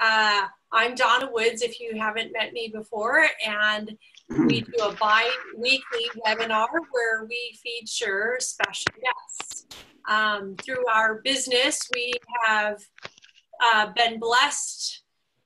Uh, I'm Donna Woods, if you haven't met me before, and we do a bi-weekly webinar where we feature special guests. Um, through our business, we have uh, been blessed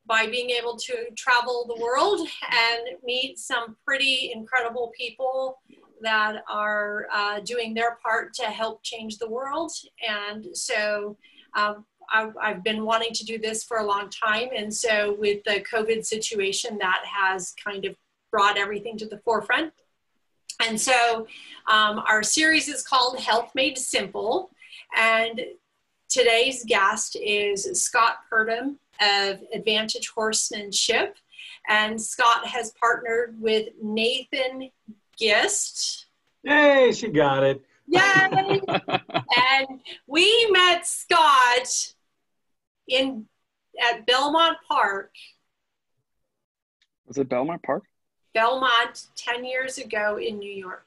by being able to travel the world and meet some pretty incredible people that are uh, doing their part to help change the world. And so um, I've, I've been wanting to do this for a long time. And so with the COVID situation, that has kind of brought everything to the forefront. And so um, our series is called Health Made Simple. And today's guest is Scott Purdum of Advantage Horsemanship. And Scott has partnered with Nathan Gist. Hey, she got it. Yay! and we met Scott in at Belmont Park. Was it Belmont Park? Belmont 10 years ago in New York.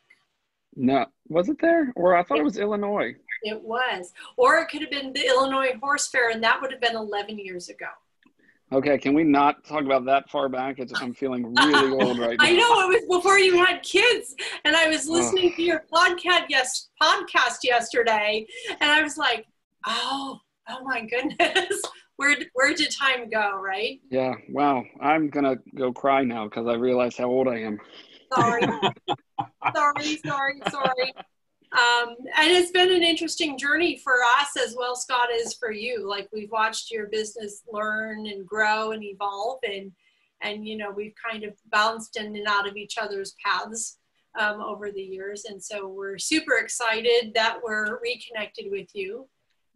No, was it there? Or I thought it was Illinois. It was. Or it could have been the Illinois Horse Fair, and that would have been 11 years ago. Okay, can we not talk about that far back? It's, I'm feeling really old right now. I know it was before you had kids, and I was listening to your podcast yes podcast yesterday, and I was like, oh, oh my goodness, where where did time go? Right? Yeah. Wow. I'm gonna go cry now because I realize how old I am. Sorry, sorry, sorry, sorry. Um, and it's been an interesting journey for us as well, Scott, as for you. Like we've watched your business learn and grow and evolve, and and you know we've kind of bounced in and out of each other's paths um, over the years, and so we're super excited that we're reconnected with you.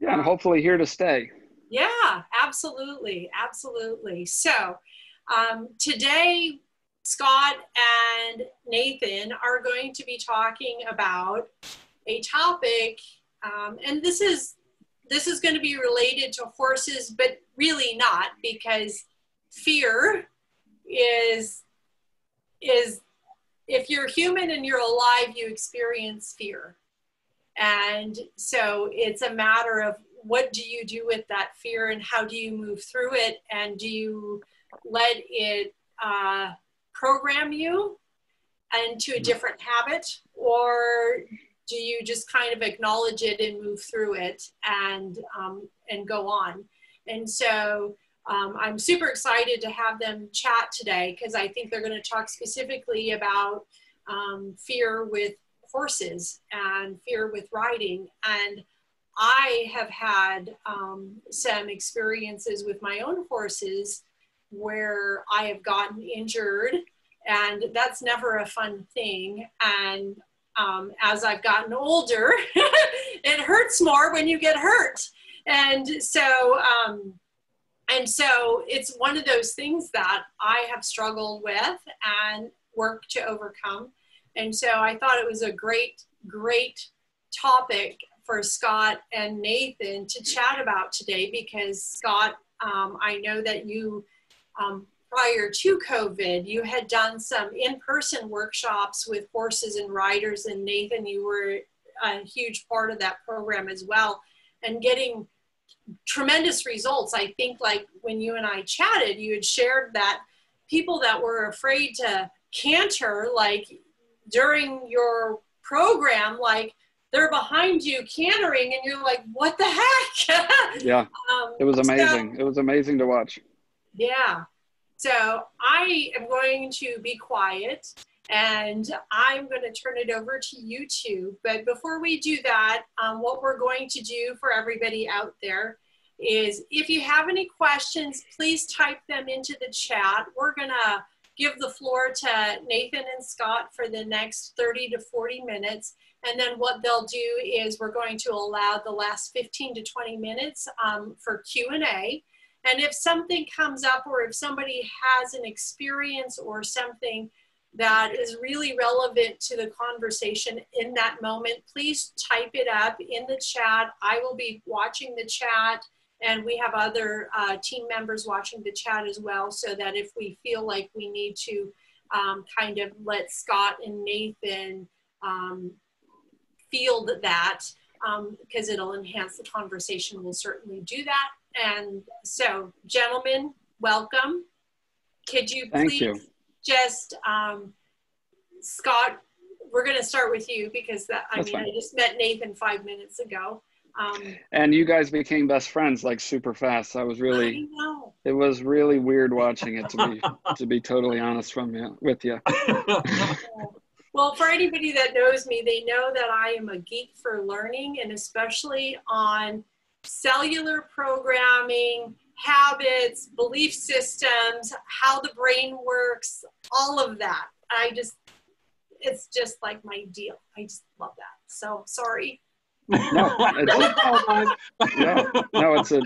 Yeah, and hopefully here to stay. Yeah, absolutely, absolutely. So um, today Scott and Nathan are going to be talking about a topic, um, and this is this is going to be related to horses, but really not because fear is is if you're human and you're alive, you experience fear, and so it's a matter of what do you do with that fear and how do you move through it, and do you let it uh, program you into a different habit? Or do you just kind of acknowledge it and move through it and um, and go on? And so um, i'm super excited to have them chat today because i think they're going to talk specifically about um, fear with horses and fear with riding and i have had um, some experiences with my own horses where I have gotten injured, and that's never a fun thing. And um, as I've gotten older, it hurts more when you get hurt. And so, um, and so it's one of those things that I have struggled with and worked to overcome. And so I thought it was a great, great topic for Scott and Nathan to chat about today because Scott, um, I know that you um, prior to COVID, you had done some in-person workshops with horses and riders, and Nathan, you were a huge part of that program as well, and getting tremendous results. I think like when you and I chatted, you had shared that people that were afraid to canter, like during your program, like they're behind you cantering, and you're like, what the heck? yeah, um, it was amazing. So, it was amazing to watch. Yeah. So I am going to be quiet and I'm going to turn it over to you two. But before we do that, um, what we're going to do for everybody out there is if you have any questions, please type them into the chat. We're going to give the floor to Nathan and Scott for the next 30 to 40 minutes. And then what they'll do is we're going to allow the last 15 to 20 minutes um, for Q&A. And if something comes up or if somebody has an experience or something that is really relevant to the conversation in that moment, please type it up in the chat. I will be watching the chat and we have other uh, team members watching the chat as well so that if we feel like we need to um, kind of let Scott and Nathan um, field that because um, it'll enhance the conversation, we'll certainly do that. And so, gentlemen, welcome. Could you Thank please you. just, um, Scott, we're going to start with you because that, I That's mean, fine. I just met Nathan five minutes ago. Um, And you guys became best friends like super fast. I was I really, know. it was really weird watching it to be, to be totally honest from you, with you. Well, for anybody that knows me, they know that I am a geek for learning and especially on cellular programming, habits, belief systems, how the brain works, all of that. I just, it's just like my deal. I just love that. So sorry. No, it's, yeah, no, it's a,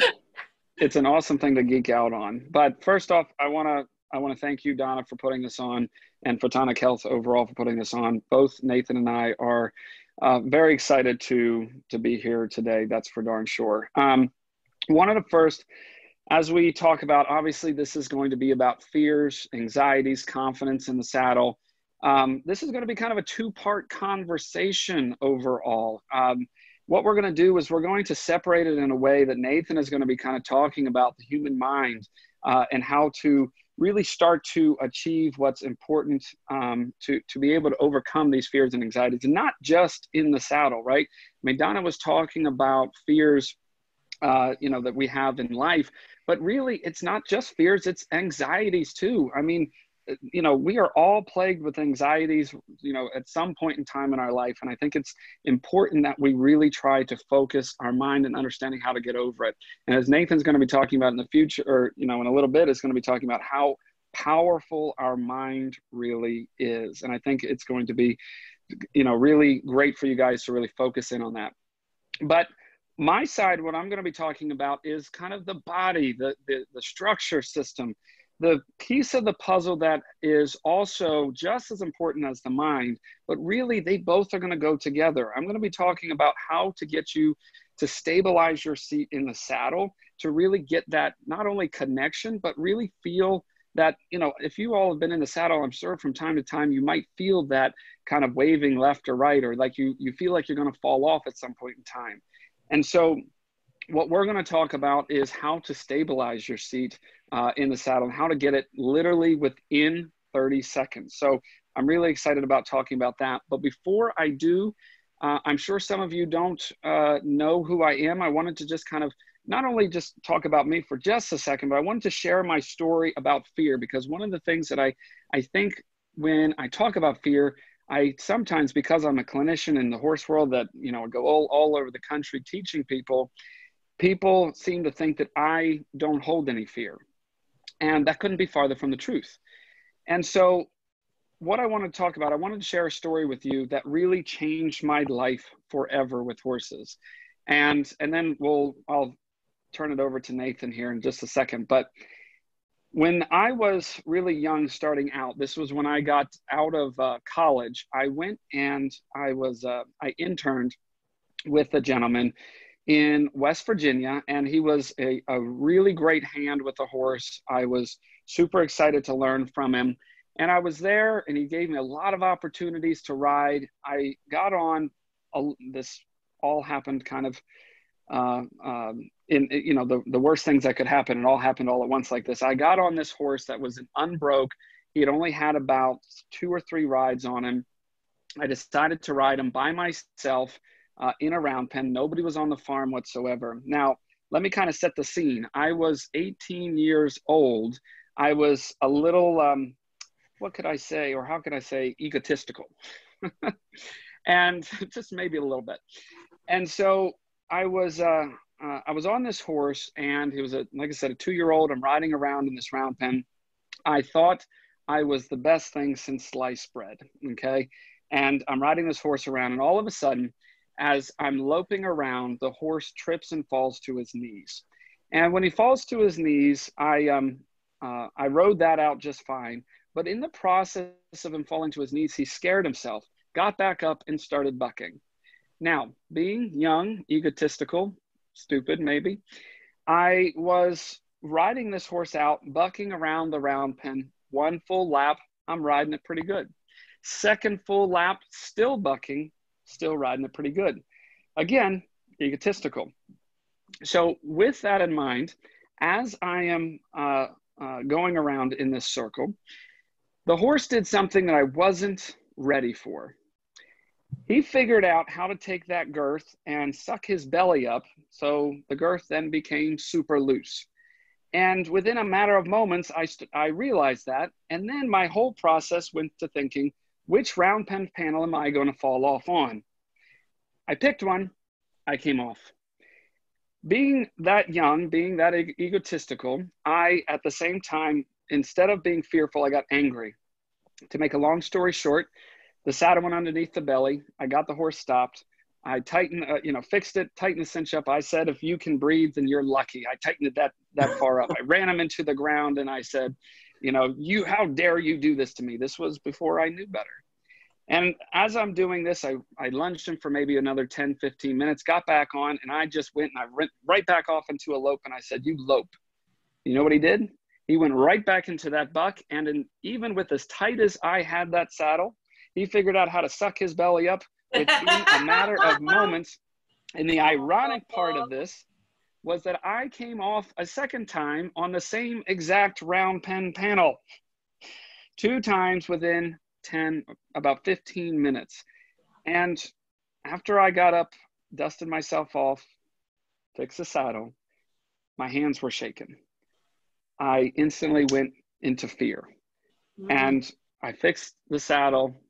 it's an awesome thing to geek out on. But first off, I want to, I want to thank you, Donna, for putting this on, and Photonic Health overall for putting this on. Both Nathan and I are uh, very excited to to be here today. That's for darn sure. Um, one of the first, as we talk about, obviously this is going to be about fears, anxieties, confidence in the saddle. Um, this is going to be kind of a two-part conversation overall. Um, what we're going to do is we're going to separate it in a way that Nathan is going to be kind of talking about the human mind uh, and how to really start to achieve what's important um, to, to be able to overcome these fears and anxieties, and not just in the saddle, right? I mean, Donna was talking about fears, uh, you know, that we have in life, but really it's not just fears, it's anxieties too. I mean, you know, we are all plagued with anxieties, you know, at some point in time in our life. And I think it's important that we really try to focus our mind and understanding how to get over it. And as Nathan's going to be talking about in the future, or, you know, in a little bit, is going to be talking about how powerful our mind really is. And I think it's going to be, you know, really great for you guys to really focus in on that. But my side, what I'm going to be talking about is kind of the body, the, the, the structure system the piece of the puzzle that is also just as important as the mind, but really they both are going to go together. I'm going to be talking about how to get you to stabilize your seat in the saddle, to really get that not only connection, but really feel that, you know, if you all have been in the saddle, I'm sure from time to time you might feel that kind of waving left or right, or like you, you feel like you're going to fall off at some point in time. And so what we're going to talk about is how to stabilize your seat uh, in the saddle and how to get it literally within 30 seconds. So I'm really excited about talking about that. But before I do, uh, I'm sure some of you don't uh, know who I am. I wanted to just kind of not only just talk about me for just a second, but I wanted to share my story about fear because one of the things that I, I think when I talk about fear, I sometimes, because I'm a clinician in the horse world that, you know, go all, all over the country teaching people, people seem to think that I don't hold any fear. And that couldn't be farther from the truth. And so, what I want to talk about, I wanted to share a story with you that really changed my life forever with horses. And and then we'll I'll turn it over to Nathan here in just a second. But when I was really young, starting out, this was when I got out of uh, college. I went and I was uh, I interned with a gentleman in West Virginia, and he was a, a really great hand with the horse. I was super excited to learn from him. And I was there, and he gave me a lot of opportunities to ride. I got on a, this, all happened kind of uh, um, in, you know, the, the worst things that could happen. It all happened all at once like this. I got on this horse that was an unbroke. He had only had about two or three rides on him. I decided to ride him by myself uh, in a round pen. Nobody was on the farm whatsoever. Now, let me kind of set the scene. I was 18 years old. I was a little, um, what could I say, or how could I say, egotistical. and just maybe a little bit. And so I was, uh, uh, I was on this horse, and he was a, like I said, a two-year-old. I'm riding around in this round pen. I thought I was the best thing since sliced bread. Okay, and I'm riding this horse around, and all of a sudden, as I'm loping around, the horse trips and falls to his knees. And when he falls to his knees, I um, uh, I rode that out just fine. But in the process of him falling to his knees, he scared himself, got back up, and started bucking. Now, being young, egotistical, stupid maybe, I was riding this horse out, bucking around the round pen. One full lap, I'm riding it pretty good. Second full lap, still bucking, still riding it pretty good. Again, egotistical. So, with that in mind, as I am uh, uh, going around in this circle, the horse did something that I wasn't ready for. He figured out how to take that girth and suck his belly up, so the girth then became super loose. And within a matter of moments, I, st- I realized that. And then my whole process went to thinking, which round pen panel am I going to fall off on? I picked one, I came off. Being that young, being that e- egotistical, I, at the same time, instead of being fearful, I got angry. To make a long story short, the saddle went underneath the belly. I got the horse stopped. I tightened, uh, you know, fixed it, tightened the cinch up. I said, if you can breathe, then you're lucky. I tightened it that that far up. I ran him into the ground and I said, you know, you, how dare you do this to me? This was before I knew better. And as I'm doing this, I, I lunged him for maybe another 10, 15 minutes, got back on, and I just went and I went right back off into a lope. And I said, You lope. You know what he did? He went right back into that buck. And in, even with as tight as I had that saddle, he figured out how to suck his belly up within a matter of moments. And the ironic part of this was that I came off a second time on the same exact round pen panel, two times within 10, about 15 minutes. And after I got up, dusted myself off, fixed the saddle, my hands were shaking. I instantly went into fear. Mm-hmm. And I fixed the saddle,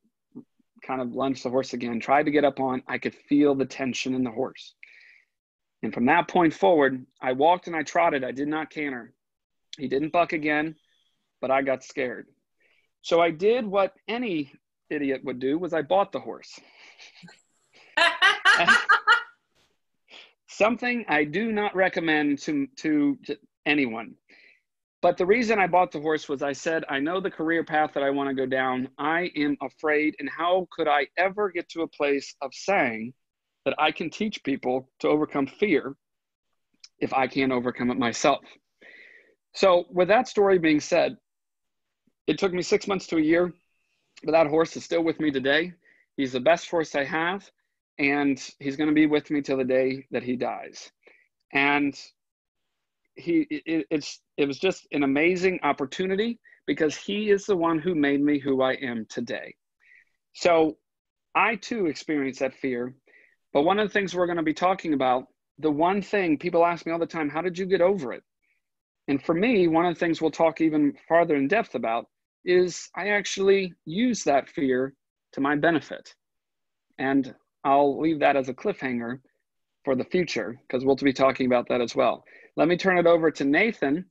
kind of lunged the horse again, tried to get up on. I could feel the tension in the horse. And from that point forward, I walked and I trotted. I did not canter. He didn't buck again, but I got scared. So I did what any idiot would do was I bought the horse. Something I do not recommend to, to, to anyone. But the reason I bought the horse was I said, I know the career path that I want to go down. I am afraid. And how could I ever get to a place of saying that I can teach people to overcome fear if I can't overcome it myself? So, with that story being said, it took me six months to a year, but that horse is still with me today. He's the best horse I have, and he's going to be with me till the day that he dies. And he it, it's it was just an amazing opportunity because he is the one who made me who I am today. So I too experienced that fear. But one of the things we're going to be talking about, the one thing people ask me all the time, how did you get over it? And for me, one of the things we'll talk even farther in depth about is I actually use that fear to my benefit. And I'll leave that as a cliffhanger for the future because we'll be talking about that as well. Let me turn it over to Nathan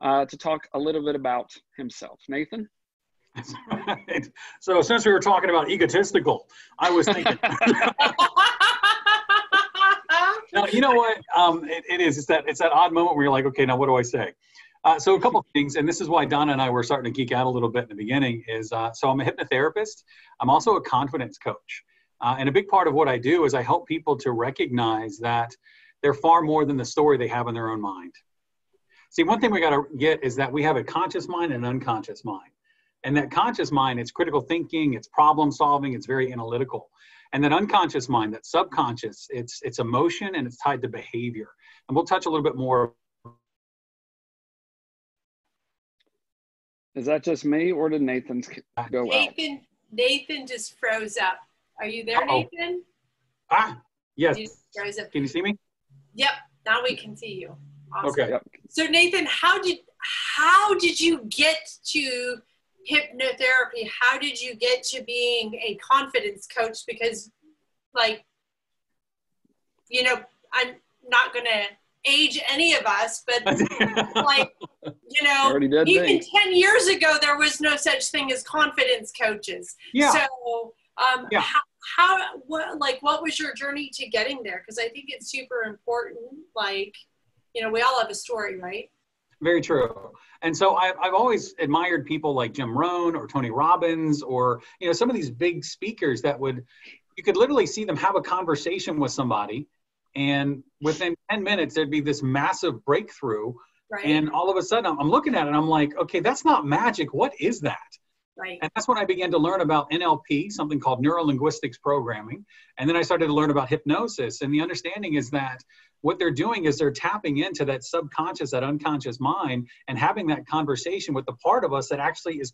uh, to talk a little bit about himself. Nathan? Right. So, since we were talking about egotistical, I was thinking. now, you know what? Um, it, it is. It's that it's that odd moment where you're like, okay, now what do I say? Uh, so a couple things, and this is why Donna and I were starting to geek out a little bit in the beginning. Is uh, so I'm a hypnotherapist. I'm also a confidence coach, uh, and a big part of what I do is I help people to recognize that they're far more than the story they have in their own mind. See, one thing we got to get is that we have a conscious mind and an unconscious mind. And that conscious mind, it's critical thinking, it's problem solving, it's very analytical. And that unconscious mind, that subconscious, it's it's emotion and it's tied to behavior. And we'll touch a little bit more. Is that just me or did Nathan's go Nathan, out? Nathan just froze up. Are you there, Uh-oh. Nathan? Ah, yes. Can you see me? Yep. Now we can see you. Awesome. Okay. Yep. So Nathan, how did how did you get to hypnotherapy? How did you get to being a confidence coach? Because like you know, I'm not gonna age any of us, but like you know, even ten years ago there was no such thing as confidence coaches. Yeah. So um, yeah. how, how what like what was your journey to getting there because i think it's super important like you know we all have a story right very true. And so I've, I've always admired people like jim rohn or tony robbins or you know some of these big speakers that would you could literally see them have a conversation with somebody and within 10 minutes there'd be this massive breakthrough. Right. and all of a sudden I'm looking at it i'm like okay that's not magic. What is that Right. And that's when I began to learn about NLP, something called neuro linguistics programming. And then I started to learn about hypnosis. And the understanding is that what they're doing is they're tapping into that subconscious, that unconscious mind, and having that conversation with the part of us that actually is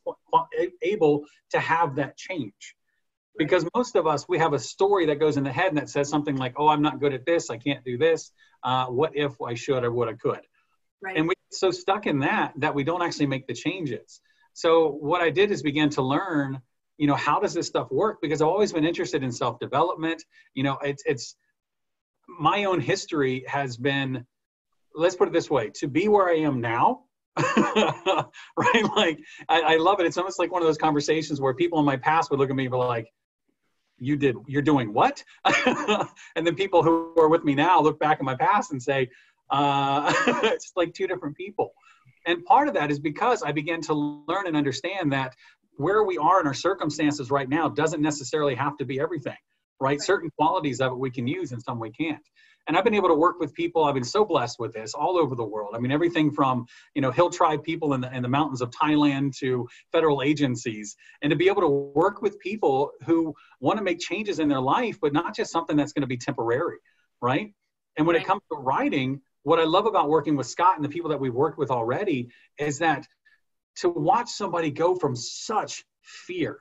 able to have that change. Because most of us, we have a story that goes in the head and that says something like, oh, I'm not good at this, I can't do this. Uh, what if I should or would, I could? Right. And we get so stuck in that that we don't actually make the changes. So what I did is begin to learn, you know, how does this stuff work? Because I've always been interested in self-development. You know, it's it's my own history has been, let's put it this way, to be where I am now, right? Like, I, I, love it. It's almost like one of those conversations where people in my past would look at me and be like, you did, you're doing what? and then people who are with me now look back at my past and say, uh, it's like two different people. And part of that is because I began to learn and understand that where we are in our circumstances right now doesn't necessarily have to be everything right? Certain qualities of it we can use and some we can't. And I've been able to work with people. I've been so blessed with this all over the world. I mean, everything from you know hill tribe people in the in the mountains of Thailand to federal agencies, and to be able to work with people who want to make changes in their life, but not just something that's going to be temporary, right? And when right. it comes to writing, what I love about working with Scott and the people that we've worked with already is that to watch somebody go from such fear,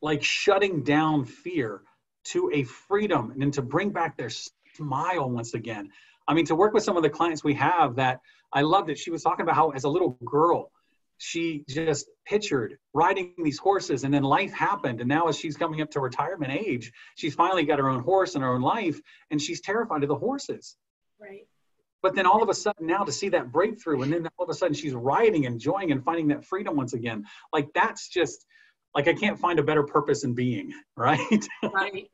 like shutting down fear, to a freedom and then to bring back their smile once again. I mean, to work with some of the clients we have that I loved it. She was talking about how, as a little girl, she just pictured riding these horses and then life happened. And now, as she's coming up to retirement age, she's finally got her own horse and her own life, and she's terrified of the horses. Right. But then all of a sudden, now to see that breakthrough, and then all of a sudden she's riding, enjoying, and finding that freedom once again. Like that's just like I can't find a better purpose in being, right? right.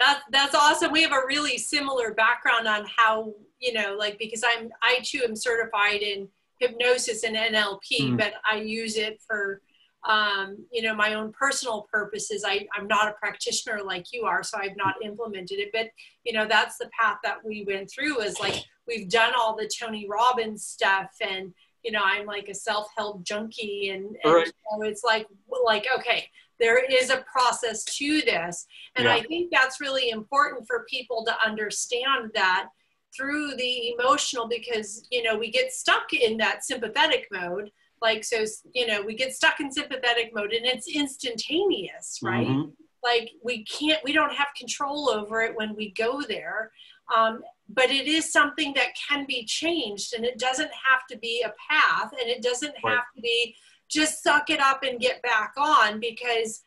That, that's awesome. We have a really similar background on how, you know, like because I'm I too am certified in hypnosis and NLP, mm. but I use it for um, you know, my own personal purposes. I, I'm not a practitioner like you are, so I've not implemented it. But, you know, that's the path that we went through is like we've done all the Tony Robbins stuff and you know i'm like a self-help junkie and, and right. so it's like like okay there is a process to this and yeah. i think that's really important for people to understand that through the emotional because you know we get stuck in that sympathetic mode like so you know we get stuck in sympathetic mode and it's instantaneous right mm-hmm. like we can't we don't have control over it when we go there um, but it is something that can be changed and it doesn't have to be a path and it doesn't right. have to be just suck it up and get back on because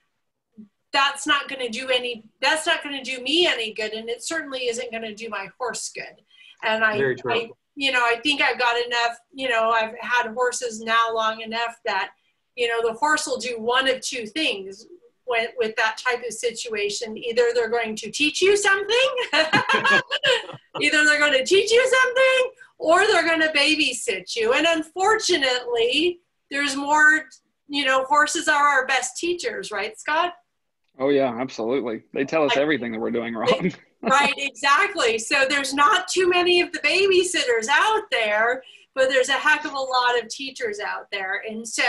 that's not going to do any that's not going to do me any good and it certainly isn't going to do my horse good. And I, I you know i think i've got enough you know i've had horses now long enough that you know the horse will do one of two things with, with that type of situation. Either they're going to teach you something, either they're going to teach you something, or they're going to babysit you. And unfortunately, there's more, you know, horses are our best teachers, right, Scott? Oh, yeah, absolutely. They tell us everything that we're doing wrong. right, exactly. So there's not too many of the babysitters out there, but there's a heck of a lot of teachers out there. And so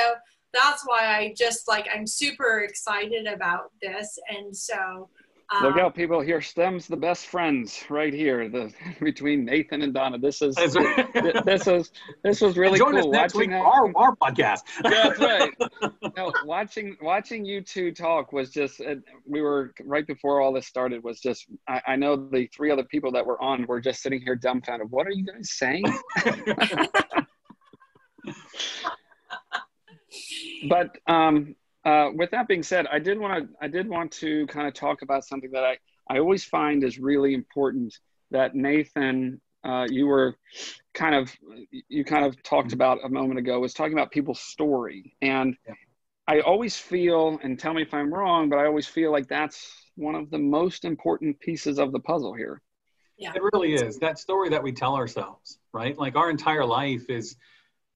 that's why I just like I'm super excited about this. And so um, look out, people! Here stems the best friends right here. The between Nathan and Donna. This is this is this was really Join cool. Us watching our, our podcast. that's right. no, watching watching you two talk was just. We were right before all this started. Was just. I, I know the three other people that were on were just sitting here dumbfounded. What are you guys saying? But um, uh, with that being said, I did want to I did want to kind of talk about something that I I always find is really important. That Nathan, uh, you were kind of you kind of talked about a moment ago was talking about people's story, and yeah. I always feel, and tell me if I'm wrong, but I always feel like that's one of the most important pieces of the puzzle here. Yeah, it really is. That story that we tell ourselves, right? Like our entire life is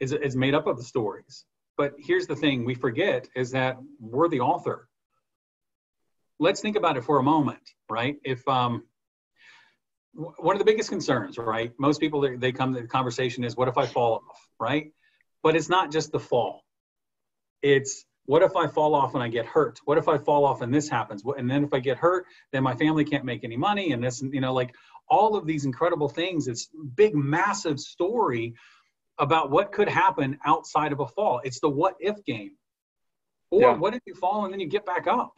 is is made up of the stories but here's the thing we forget is that we're the author. Let's think about it for a moment, right? If um, one of the biggest concerns, right? Most people they come to the conversation is, what if I fall off, right? But it's not just the fall. It's What if I fall off and I get hurt? What if I fall off and this happens? And then if I get hurt, then my family can't make any money. And this, you know, like all of these incredible things. It's big, massive story about what could happen outside of a fall. It's the what if game. Or yeah. what if you fall and then you get back up?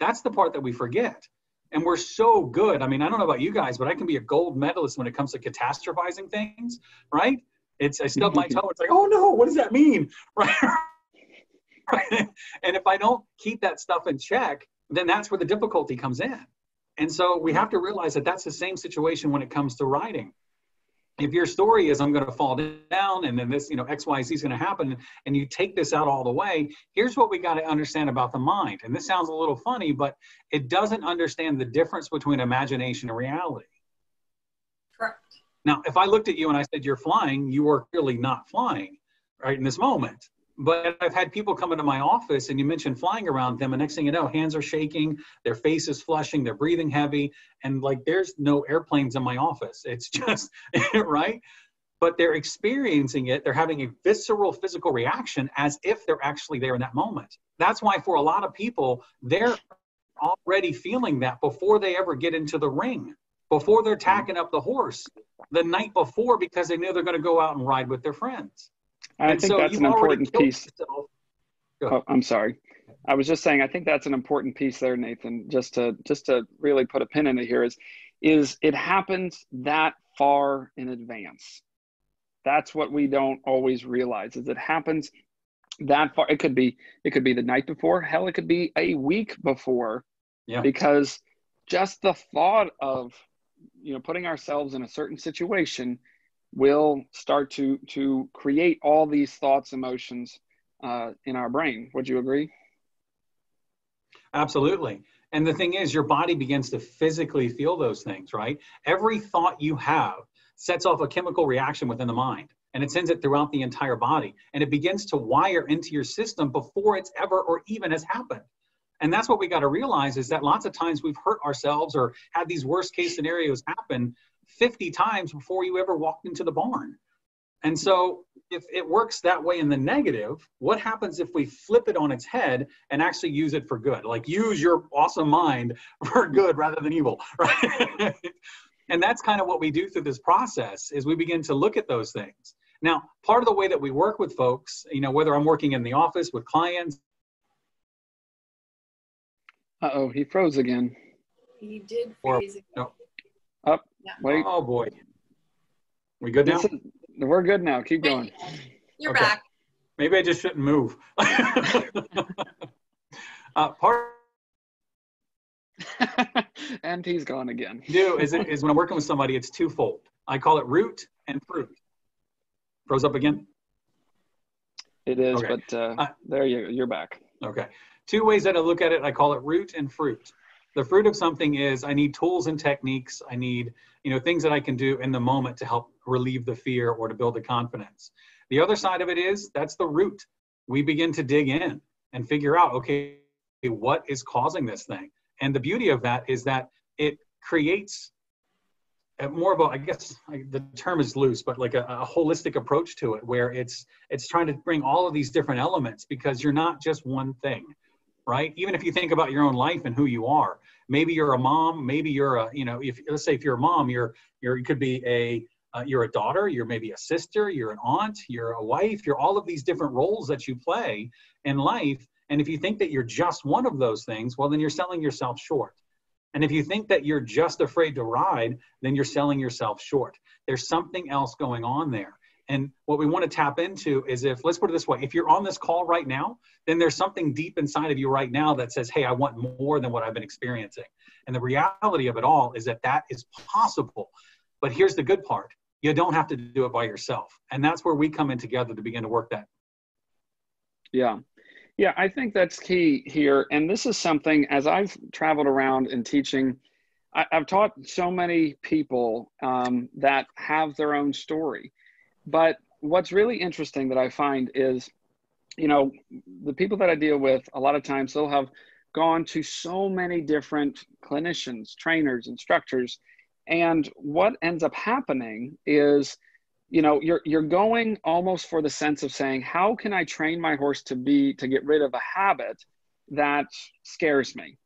That's the part that we forget. And we're so good. I mean, I don't know about you guys, but I can be a gold medalist when it comes to catastrophizing things, right? It's I stub my toe. It's like, oh no, what does that mean? Right? And if I don't keep that stuff in check, then that's where the difficulty comes in. And so we have to realize that that's the same situation when it comes to writing. If your story is I'm going to fall down and then this, you know, X, Y, Z is going to happen, and you take this out all the way, here's what we got to understand about the mind. And this sounds a little funny, but it doesn't understand the difference between imagination and reality. Correct. Now, if I looked at you and I said you're flying, you are clearly not flying right in this moment. But I've had people come into my office and you mentioned flying around them, and next thing you know, hands are shaking, their face is flushing, they're breathing heavy, and like there's no airplanes in my office. It's just, right? But they're experiencing it, they're having a visceral physical reaction as if they're actually there in that moment. That's why, for a lot of people, they're already feeling that before they ever get into the ring, before they're mm-hmm. tacking up the horse the night before because they know they're going to go out and ride with their friends. I and think so that's an important piece. Oh, I'm sorry. I was just saying I think that's an important piece there, Nathan. Just to just to really put a pin in it here is is it happens that far in advance. That's what we don't always realize is it happens that far. It could be it could be the night before. Hell, it could be a week before. Yeah. Because just the thought of you know putting ourselves in a certain situation will start to to create all these thoughts emotions uh, in our brain. Would you agree? Absolutely. And the thing is your body begins to physically feel those things right? Every thought you have sets off a chemical reaction within the mind and it sends it throughout the entire body and it begins to wire into your system before it's ever or even has happened. And that's what we got to realize is that lots of times we've hurt ourselves or had these worst case scenarios happen 50 times before you ever walked into the barn. And so, if it works that way in the negative, what happens if we flip it on its head and actually use it for good? Like use your awesome mind for good rather than evil, right? and that's kind of what we do through this process is we begin to look at those things. Now, part of the way that we work with folks, you know, whether I'm working in the office with clients. Uh oh, he froze again. He did freeze again. No, up. Yeah. Wait. Oh boy. We good now? Is, we're good now. Keep going. You're okay. back. Maybe I just shouldn't move. uh, part. and he's gone again. do is, it, is when I'm working with somebody, it's twofold. I call it root and fruit. Froze up again. It is, okay. but uh, uh, there you you're back. Okay. Two ways that I look at it. I call it root and fruit the fruit of something is i need tools and techniques. I need you know things that i can do in the moment to help relieve the fear or to build the confidence. The other side of it is that's the root. We begin to dig in and figure out okay what is causing this thing? And the beauty of that is that it creates more of a i guess the term is loose but like a, a holistic approach to it where it's it's trying to bring all of these different elements because you're not just one thing right? Even if you think about your own life and who you are, maybe you're a mom, maybe you're a, you know, if let's say if you're a mom, you're you're you could be a uh, you're a daughter, you're maybe a sister, you're an aunt, you're a wife, you're all of these different roles that you play in life. And if you think that you're just one of those things, well, then you're selling yourself short. And if you think that you're just afraid to ride, then you're selling yourself short. There's something else going on there. And what we want to tap into is if, let's put it this way, if you're on this call right now, then there's something deep inside of you right now that says, hey, I want more than what I've been experiencing. And the reality of it all is that that is possible. But here's the good part you don't have to do it by yourself. And that's where we come in together to begin to work that. Yeah. Yeah, I think that's key here. And this is something, as I've traveled around and teaching, I, have taught so many people um, that have their own story but what's really interesting that I find is, you know, the people that I deal with, a lot of times they'll have gone to so many different clinicians, trainers, instructors. And what ends up happening is, you know you're you're going almost for the sense of saying how can i train my horse to be to get rid of a habit that scares me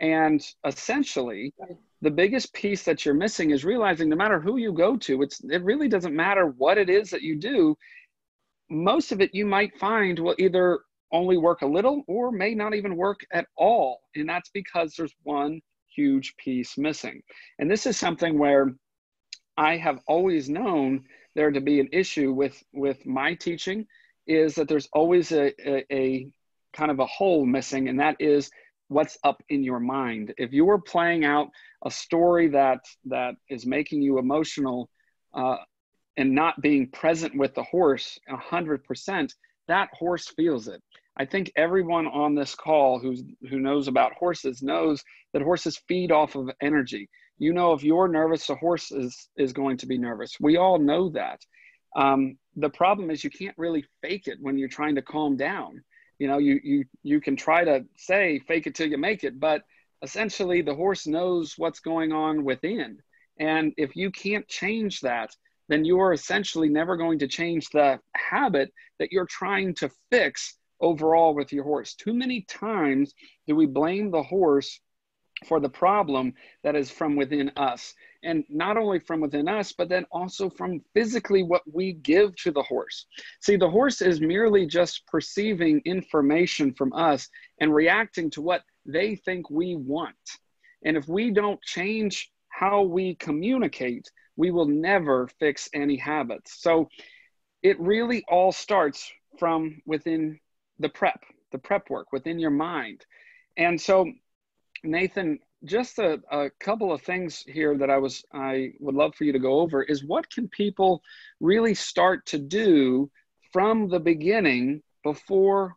and essentially the biggest piece that you're missing is realizing no matter who you go to it's it really doesn't matter what it is that you do most of it you might find will either only work a little or may not even work at all. And that's because there's one huge piece missing. And this is something where I have always known there to be an issue with with my teaching is that there's always a, a, a, kind of a hole missing, and that is what's up in your mind. If you are playing out a story that that is making you emotional uh, and not being present with the horse hundred percent, that horse feels it. I think everyone on this call who's who knows about horses knows that horses feed off of energy you know if you're nervous a horse is is going to be nervous we all know that um, the problem is you can't really fake it when you're trying to calm down you know you you you can try to say fake it till you make it but essentially the horse knows what's going on within and if you can't change that then you're essentially never going to change the habit that you're trying to fix overall with your horse too many times do we blame the horse for the problem that is from within us. And not only from within us, but then also from physically what we give to the horse. See, the horse is merely just perceiving information from us and reacting to what they think we want. And if we don't change how we communicate, we will never fix any habits. So it really all starts from within the prep, the prep work within your mind. And so Nathan, just a, a, couple of things here that I was I would love for you to go over is what can people really start to do from the beginning before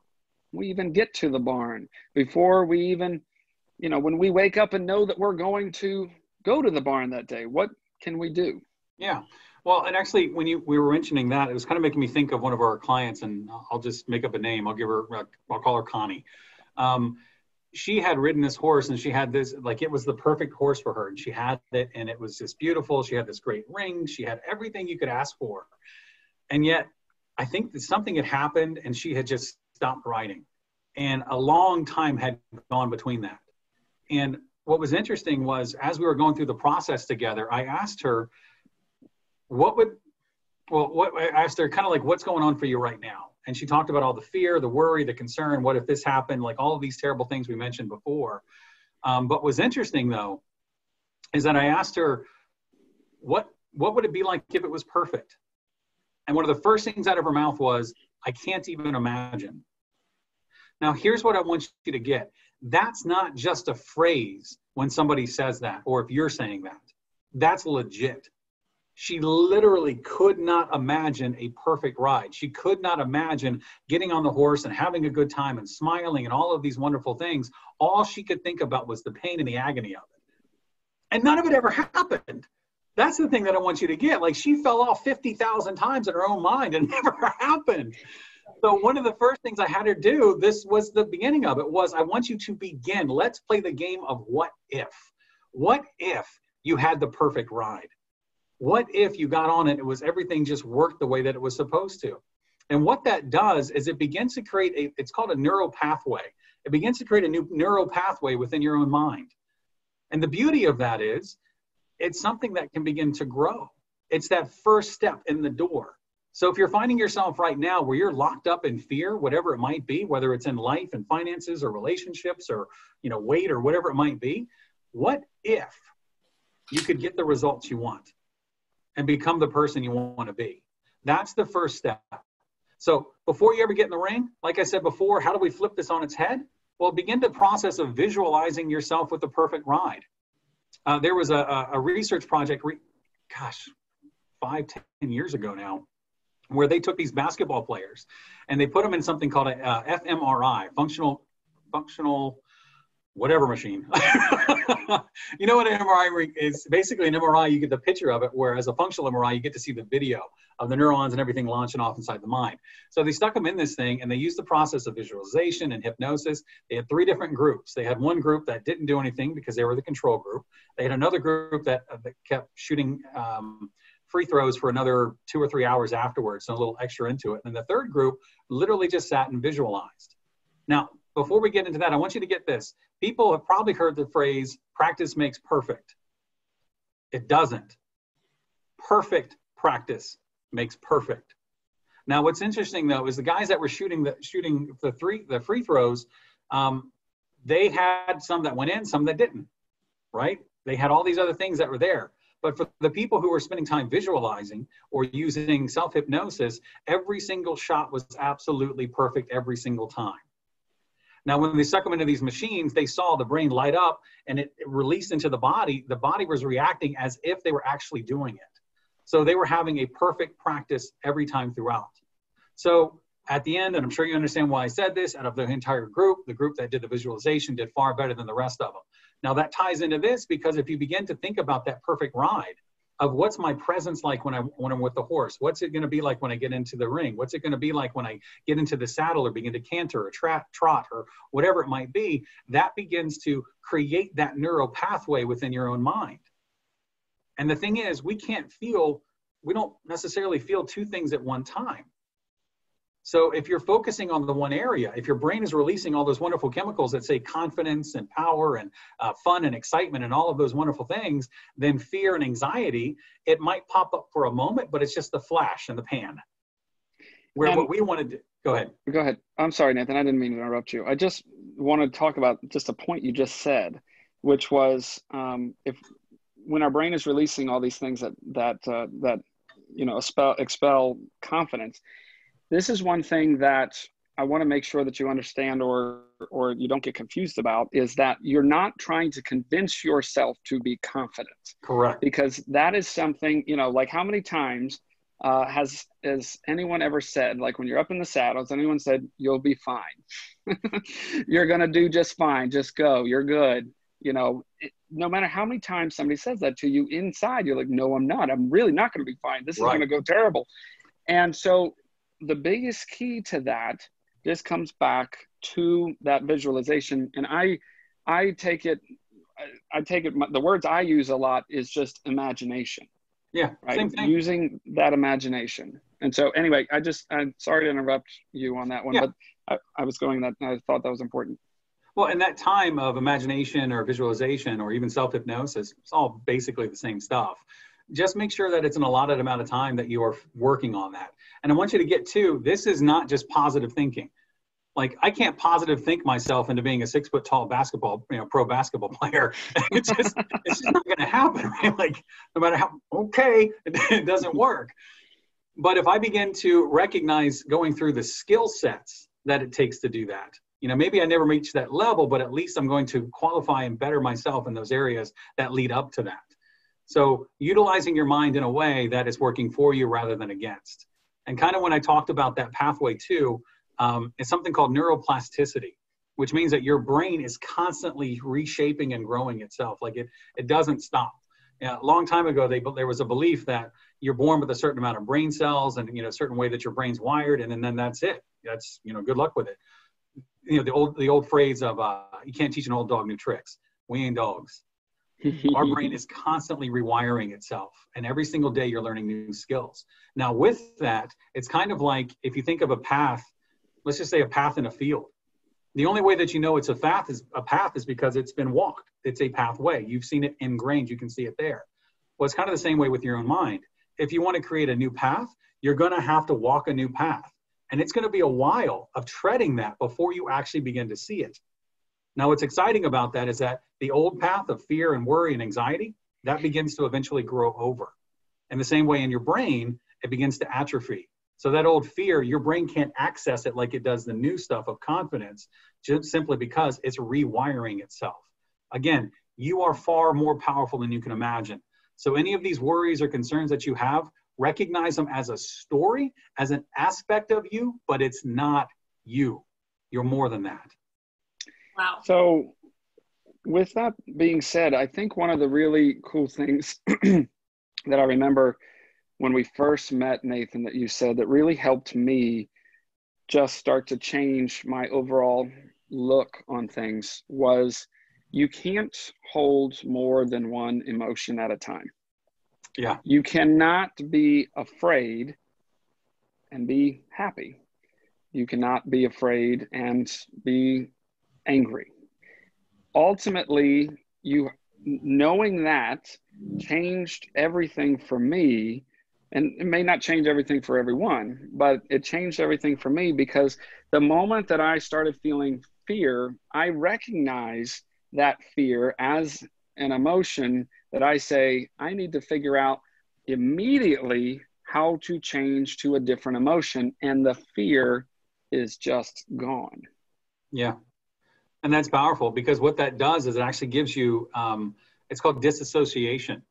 we even get to the barn, before we even, you know, when we wake up and know that we're going to go to the barn that day, what can we do? Yeah. Well, and actually, when you we were mentioning that, it was kind of making me think of one of our clients, and I'll just make up a name. I'll give her, I'll call her Connie. Um, she had ridden this horse and she had this like it was the perfect horse for her. And she had it and it was just beautiful. She had this great ring. She had everything you could ask for. And yet i think that something had happened and she had just stopped riding. And a long time had gone between that. And what was interesting was as we were going through the process together i asked her what would well what i asked her kind of like what's going on for you right now and she talked about all the fear, the worry, the concern. What if this happened? Like all of these terrible things we mentioned before. Um, but what's interesting though is that I asked her, what what would it be like if it was perfect? And one of the first things out of her mouth was, I can't even imagine. Now, here's what I want you to get. That's not just a phrase when somebody says that, or if you're saying that. That's legit she literally could not imagine a perfect ride. She could not imagine getting on the horse and having a good time and smiling and all of these wonderful things. All she could think about was the pain and the agony of it. And none of it ever happened. That's the thing that I want you to get. Like she fell off 50,000 times in her own mind and never happened. So one of the first things I had her do, this was the beginning of it, was I want you to begin. Let's play the game of what if. What if you had the perfect ride? What if you got on it, it was everything just worked the way that it was supposed to? And what that does is it begins to create a, it's called a neural pathway. It begins to create a new neural pathway within your own mind. And the beauty of that is it's something that can begin to grow. It's that first step in the door. So if you're finding yourself right now where you're locked up in fear, whatever it might be, whether it's in life and finances or relationships or you know weight or whatever it might be, what if you could get the results you want? And become the person you want to be. That's the first step. So before you ever get in the ring, like I said before, how do we flip this on its head? Well, begin the process of visualizing yourself with the perfect ride. Uh, there was a, a research project, re- gosh, five, ten years ago now, where they took these basketball players and they put them in something called a fMRI, functional, functional whatever machine. you know what an MRI is? Basically, an MRI, you get the picture of it, whereas a functional MRI, you get to see the video of the neurons and everything launching off inside the mind. So they stuck them in this thing and they used the process of visualization and hypnosis. They had three different groups. They had one group that didn't do anything because they were the control group. They had another group that, uh, that kept shooting um, free throws for another two or three hours afterwards, so a little extra into it. And the third group literally just sat and visualized. Now, before we get into that, I want you to get this. People have probably heard the phrase practice makes perfect. It doesn't. Perfect practice makes perfect. Now, what's interesting though is the guys that were shooting the shooting the three the free throws, um, they had some that went in, some that didn't. Right? They had all these other things that were there. But for the people who were spending time visualizing or using self hypnosis, every single shot was absolutely perfect every single time. Now, when they stuck them into these machines, they saw the brain light up and it, released into the body. The body was reacting as if they were actually doing it. So they were having a perfect practice every time throughout. So at the end, and I'm sure you understand why I said this, out of the entire group, the group that did the visualization did far better than the rest of them. Now that ties into this because if you begin to think about that perfect ride of what's my presence like when I when I'm with the horse, what's it going to be like when I get into the ring, what's it going to be like when I get into the saddle or begin to canter or tra- trot or whatever it might be, that begins to create that neural pathway within your own mind. And the thing is, we can't feel, we don't necessarily feel two things at one time. So if you're focusing on the one area, if your brain is releasing all those wonderful chemicals that say confidence and power and uh, fun and excitement and all of those wonderful things, then fear and anxiety, it might pop up for a moment, but it's just the flash in the pan. Where what we wanted to, go ahead. Go ahead. I'm sorry, Nathan. I didn't mean to interrupt you. I just want to talk about just a point you just said, which was um, if when our brain is releasing all these things that that uh, that you know expel, expel confidence this is one thing that I want to make sure that you understand or or you don't get confused about is that you're not trying to convince yourself to be confident. Correct. Because that is something, you know, like how many times uh, has has anyone ever said, like when you're up in the saddles, anyone said you'll be fine, you're gonna do just fine, just go, you're good. You know, it, no matter how many times somebody says that to you inside, you're like, no, I'm not. I'm really not gonna be fine. This is gonna go terrible. And so the biggest key to that just comes back to that visualization. And i i take it i take it the words i use a lot is just imagination. Yeah right? using that imagination. And so anyway i just i'm sorry to interrupt you on that one yeah. but I, I was going that i thought that was important. Well in that time of imagination or visualization or even self-hypnosis it's all basically the same stuff just make sure that it's an allotted amount of time that you are working on that and I want you to get to this is not just positive thinking. Like I can't positive think myself into being a six foot tall basketball, you know, pro basketball player. it's just it's just not going to happen. Right? Like no matter how okay, it, it doesn't work. But if I begin to recognize going through the skill sets that it takes to do that, you know, maybe I never reach that level, but at least I'm going to qualify and better myself in those areas that lead up to that. So utilizing your mind in a way that is working for you rather than against. And kind of when I talked about that pathway too, um, it's something called neuroplasticity, which means that your brain is constantly reshaping and growing itself. Like it, it doesn't stop. Yeah, a long time ago, they, but there was a belief that you're born with a certain amount of brain cells and you know a certain way that your brain's wired, and then, then that's it. That's you know good luck with it. You know the old the old phrase of uh, you can't teach an old dog new tricks. We ain't dogs. Our brain is constantly rewiring itself and every single day you're learning new skills. Now with that it's kind of like if you think of a path let's just say a path in a field. The only way that you know it's a path is a path is because it's been walked. It's a pathway. You've seen it ingrained. You can see it there. Well it's kind of the same way with your own mind. If you want to create a new path you're going to have to walk a new path and it's going to be a while of treading that before you actually begin to see it. Now, what's exciting about that is that the old path of fear and worry and anxiety, that begins to eventually grow over. And the same way in your brain, it begins to atrophy. So that old fear, your brain can't access it like it does the new stuff of confidence, just simply because it's rewiring itself. Again, you are far more powerful than you can imagine. So any of these worries or concerns that you have, recognize them as a story, as an aspect of you, but it's not you. You're more than that. Wow. So, with that being said, I think one of the really cool things that I remember when we first met, Nathan, that you said that really helped me just start to change my overall look on things was you can't hold more than one emotion at a time. Yeah. You cannot be afraid and be happy. You cannot be afraid and be angry. Ultimately, you knowing that changed everything for me and it may not change everything for everyone, but it changed everything for me because the moment that I started feeling fear, I recognize that fear as an emotion that I say, I need to figure out immediately how to change to a different emotion. And the fear is just gone. Yeah. And that's powerful because what that does is it actually gives you, um, it's called disassociation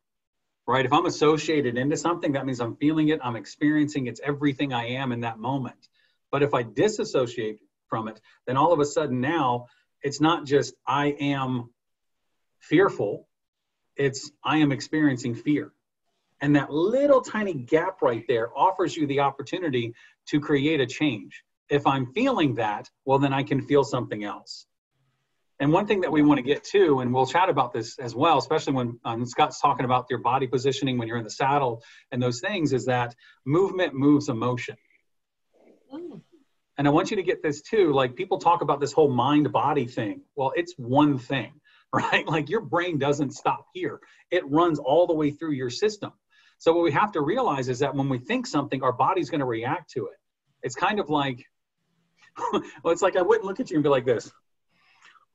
right? If I'm associated into something, that means I'm feeling it, I'm experiencing it's everything I am in that moment. But if I disassociate from it, then all of a sudden now it's not just I am fearful, it's I am experiencing fear. And that little tiny gap right there offers you the opportunity to create a change. If I'm feeling that, well, then I can feel something else. And one thing that we want to get to, and we'll chat about this as well, especially when um, Scott's talking about your body positioning when you're in the saddle and those things, is that movement moves emotion. And I want you to get this too. Like people talk about this whole mind body thing. Well, it's one thing, right? Like your brain doesn't stop here, it runs all the way through your system. So, what we have to realize is that when we think something, our body's going to react to it. It's kind of like, well, it's like I wouldn't look at you and be like this.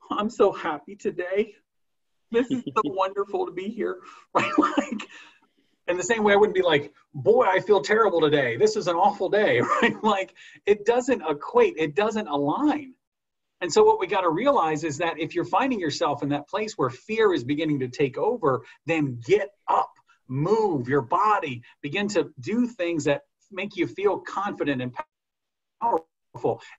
I'm so happy today. This is so wonderful to be here. Right? Like, in the same way, I wouldn't be like, boy, I feel terrible today. This is an awful day. Right? Like, it doesn't equate, it doesn't align. And so, what we got to realize is that if you're finding yourself in that place where fear is beginning to take over, then get up, move your body, begin to do things that make you feel confident and powerful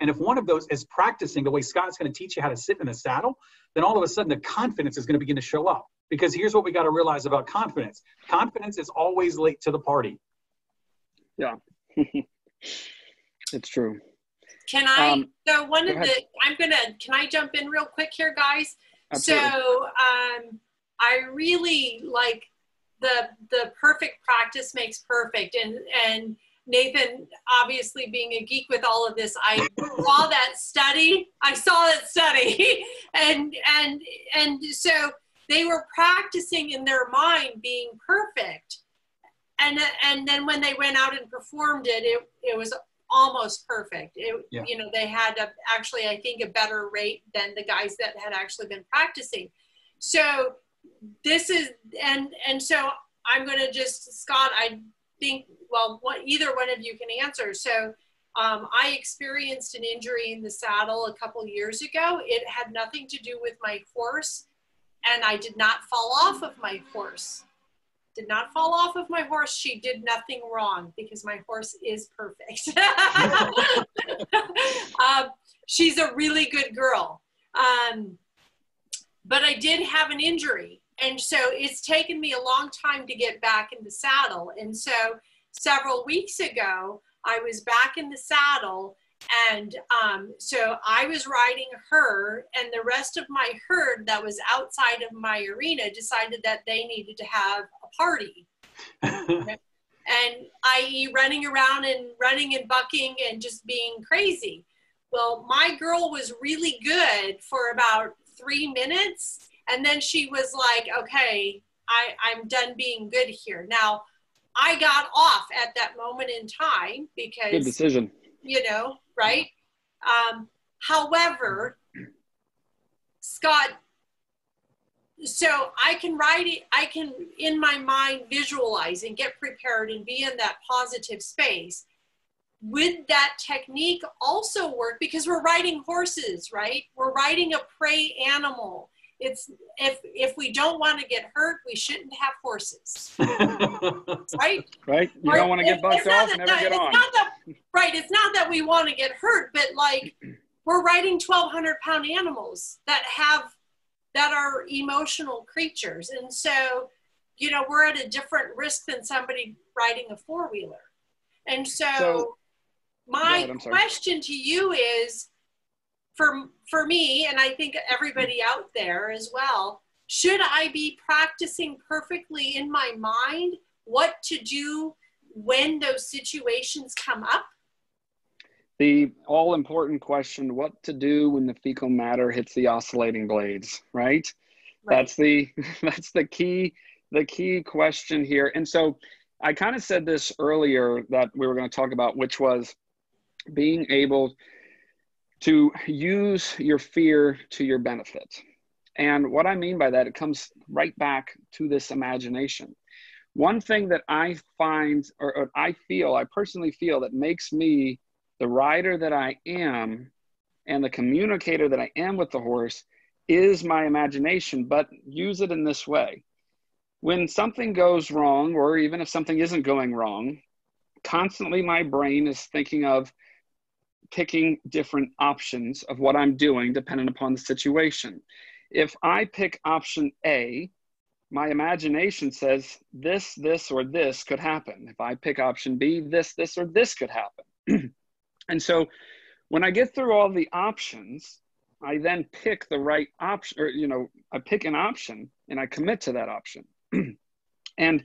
and if one of those is practicing the way Scott's going to teach you how to sit in the saddle, then all of a sudden the confidence is going to begin to show up. Because here's what we got to realize about confidence confidence is always late to the party. Yeah, it's true. Can I? Um, so one of the, I'm gonna. Can I jump in real quick here, guys? Absolutely. So um, I really like the the perfect practice makes perfect, and and Nathan, obviously being a geek with all of this, I saw that study. I saw that study, and and and so they were practicing in their mind being perfect, and and then when they went out and performed it, it it was almost perfect. It, yeah. You know, they had a, actually, I think, a better rate than the guys that had actually been practicing. So this is and and so I'm going to just Scott. I think well, what, either one of you can answer. So um, I experienced an injury in the saddle a couple years ago. It had nothing to do with my horse, and I did not fall off of my horse. Did not fall off of my horse. She did nothing wrong because my horse is perfect. um, she's a really good girl. Um, but I did have an injury. And so it's taken me a long time to get back in the saddle. And so several weeks ago, I was back in the saddle. And um, so I was riding her, and the rest of my herd that was outside of my arena decided that they needed to have a party. and i.e., running around and running and bucking and just being crazy. Well, my girl was really good for about three minutes, and then she was like, okay, I, I'm done being good here. Now, I got off at that moment in time because good decision. You know, right? Um, however, Scott, so I can write it, I can in my mind visualize and get prepared and be in that positive space. Would that technique also work? Because we're riding horses, right? We're riding a prey animal it's if if we don't want to get hurt, we shouldn't have horses. right? Right. You don't want to get bucked off, that, never get on. That, right. It's not that we want to get hurt, but like we're riding 1,200 pound animals that have that are emotional creatures, and so you know we're at a different risk than somebody riding a four wheeler. And so, so my ahead, question to you is for for me and i think everybody out there as well should i be practicing perfectly in my mind what to do when those situations come up? The all important question what to do when the fecal matter hits the oscillating blades, right? right. That's the that's the key the key question here. And so I kind of said this earlier that we were going to talk about, which was being able to use your fear to your benefit. And what I mean by that, it comes right back to this imagination. One thing that I find, or, or, I feel, I personally feel that makes me the rider that I am and the communicator that I am with the horse is my imagination, but use it in this way. When something goes wrong, or even if something isn't going wrong, constantly my brain is thinking of picking different options of what I'm doing depending upon the situation. If I pick option A, my imagination says this, this, or this could happen. If I pick option B, this, this, or this could happen. and so when I get through all the options, I then pick the right option, or, you know, I pick an option and I commit to that option. and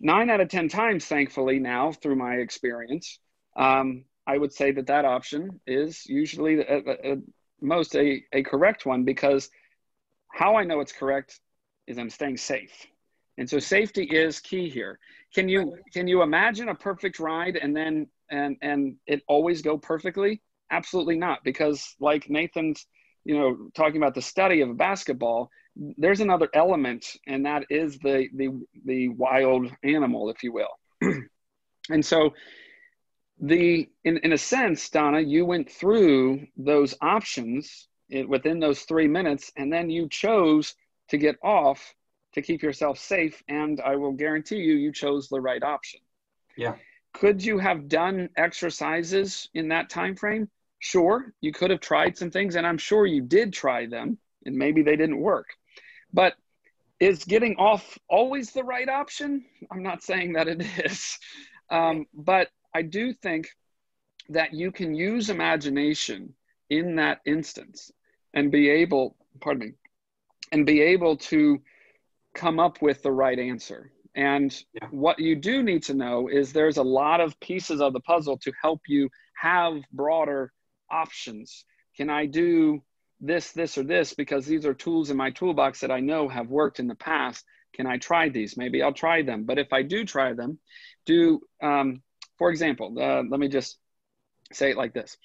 nine out of 10 times, thankfully, now through my experience, um, I would say that that option is usually a, a, a, most a, a correct one because how I know it's correct is I'm staying safe. And so safety is key here. Can you can you imagine a perfect ride and then and and it always go perfectly? Absolutely not because like Nathan's you know talking about the study of a basketball, there's another element and that is the the the wild animal if you will. and so the in, in a sense donna you went through those options within those three minutes and then you chose to get off to keep yourself safe and i will guarantee you you chose the right option. Yeah. Could you have done exercises in that time frame sure you could have tried some things and i'm sure you did try them and maybe they didn't work. But is getting off always the right option? I'm not saying that it is. Um, but I do think that you can use imagination in that instance and be able, pardon me, and be able to come up with the right answer. And yeah. what you do need to know is there's a lot of pieces of the puzzle to help you have broader options. Can I do this, this, or this? Because these are tools in my toolbox that I know have worked in the past. Can I try these? Maybe I'll try them. But if I do try them, do um, for example, uh, let me just say it like this.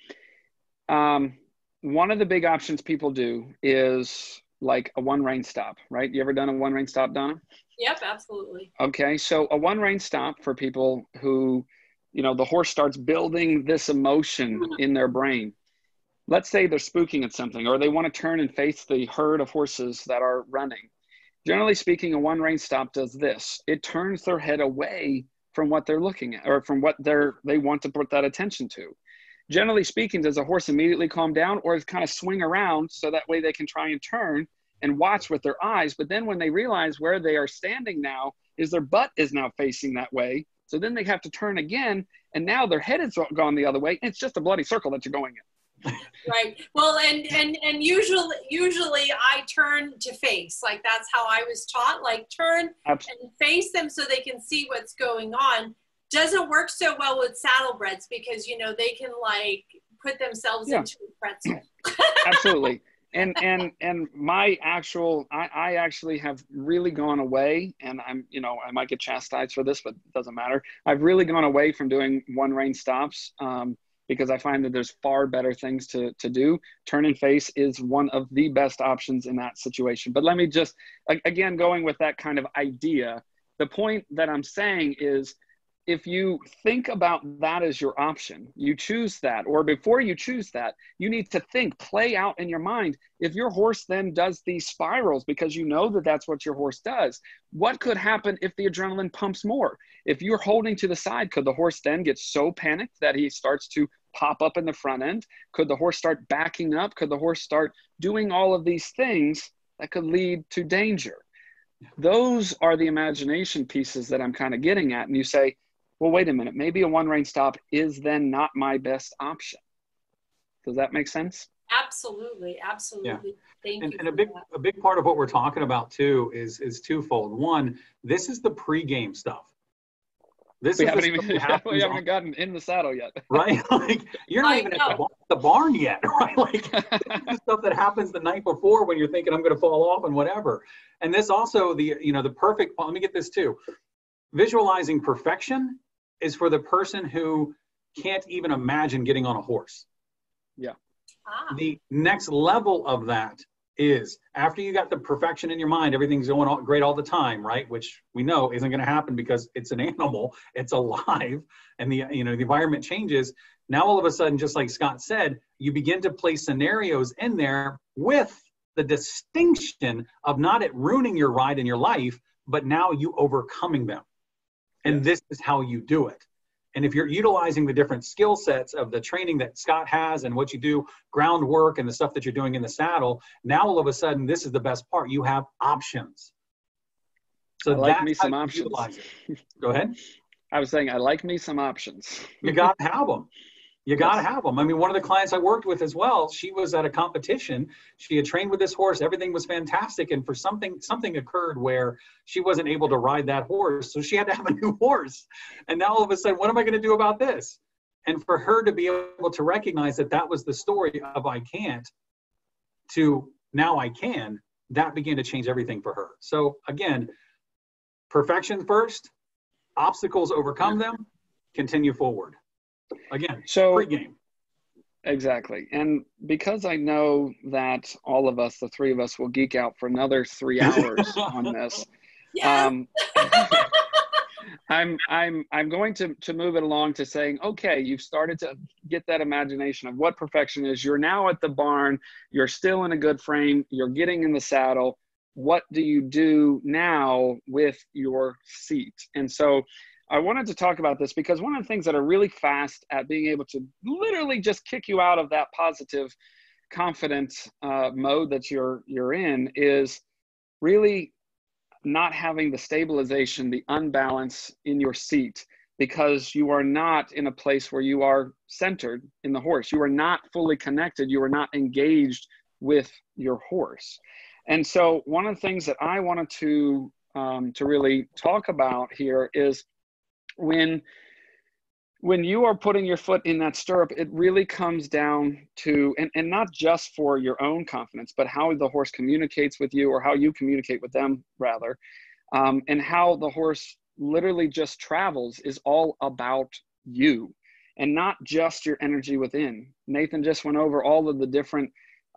Um, one of the big options people do is like a one rein stop, right? You ever done a one rein stop, Donna? Yep, absolutely. Okay, so a one rein stop for people who, you know, the horse starts building this emotion mm-hmm. in their brain. Let's say they're spooking at something or they want to turn and face the herd of horses that are running. Generally speaking, a one rein stop does this it turns their head away from what they're looking at or from what they're they want to put that attention to. Generally speaking does a horse immediately calm down or kind of swing around so that way they can try and turn and watch with their eyes? But then when they realize where they are standing now is their butt is now facing that way. So then they have to turn again and now their head is gone the other way. It's just a bloody circle that you're going in right well and and and usually usually i turn to face like that's how i was taught like turn Absolutely. and face them so they can see what's going on doesn't work so well with saddlebreds because you know they can like put themselves yeah. into a pretzel Absolutely. And and and my actual I, I actually have really gone away and I'm you know I might get chastised for this but it doesn't matter. I've really gone away from doing one rein stops. Um, because I find that there's far better things to, to do. Turn and face is one of the best options in that situation. But let me just, again, going with that kind of idea, the point that I'm saying is if you think about that as your option, you choose that, or before you choose that, you need to think, play out in your mind. If your horse then does these spirals because you know that that's what your horse does, what could happen if the adrenaline pumps more? If you're holding to the side, could the horse then get so panicked that he starts to pop up in the front end? Could the horse start backing up? Could the horse start doing all of these things that could lead to danger? Those are the imagination pieces that I'm kind of getting at. And you say, well, wait a minute, maybe a one rein stop is then not my best option. Does that make sense? Absolutely, absolutely. Yeah. Thank and, you. And a big, that. a big part of what we're talking about too is is twofold. One, this is the pregame stuff. This we is haven't even stuff that we haven't gotten in the saddle yet. right? Like you're not I even at know. the, bar- the barn yet, right? Like the stuff that happens the night before when you're thinking I'm going to fall off and whatever. And this also the you know the perfect. Let me get this too. Visualizing perfection is for the person who can't even imagine getting on a horse. Yeah. Ah, The next level of that is after you got the perfection in your mind, everything's going all, great all the time, right? Which we know isn't going to happen because it's an animal, it's alive, and the you know the environment changes. Now all of a sudden, just like Scott said, you begin to place scenarios in there with the distinction of not it ruining your ride in your life, but now you overcoming them. And this is how you do it. And if you're utilizing the different skill sets of the training that Scott has and what you do, groundwork and the stuff that you're doing in the saddle, now all of a sudden, this is the best part. You have options. So I like me some options. Go ahead. I was saying I like me some options. You got to have them. You got to have them. I mean, one of the clients I worked with as well, she was at a competition. She had trained with this horse. Everything was fantastic. And for something, something occurred where she wasn't able to ride that horse. So she had to have a new horse. And now all of a sudden, what am I going to do about this? And for her to be able to recognize that that was the story of I can't to now I can, that began to change everything for her. So again, perfection first, obstacles overcome them, continue forward. Again, So pregame. Exactly. And because I know that all of us, the three of us, will geek out for another three hours on this, yeah. um, I'm I'm I'm going to to move it along to saying, okay, you've started to get that imagination of what perfection is. You're now at the barn. You're still in a good frame. You're getting in the saddle. What do you do now with your seat? And so I wanted to talk about this because one of the things that are really fast at being able to literally just kick you out of that positive, confident uh, mode that you're you're in is really not having the stabilization, the unbalance in your seat because you are not in a place where you are centered in the horse. You are not fully connected. You are not engaged with your horse. And so, one of the things that I wanted to um, to really talk about here is when when you are putting your foot in that stirrup it really comes down to and, and not just for your own confidence but how the horse communicates with you or how you communicate with them rather. Um, and how the horse literally just travels is all about you and not just your energy within. Nathan just went over all of the different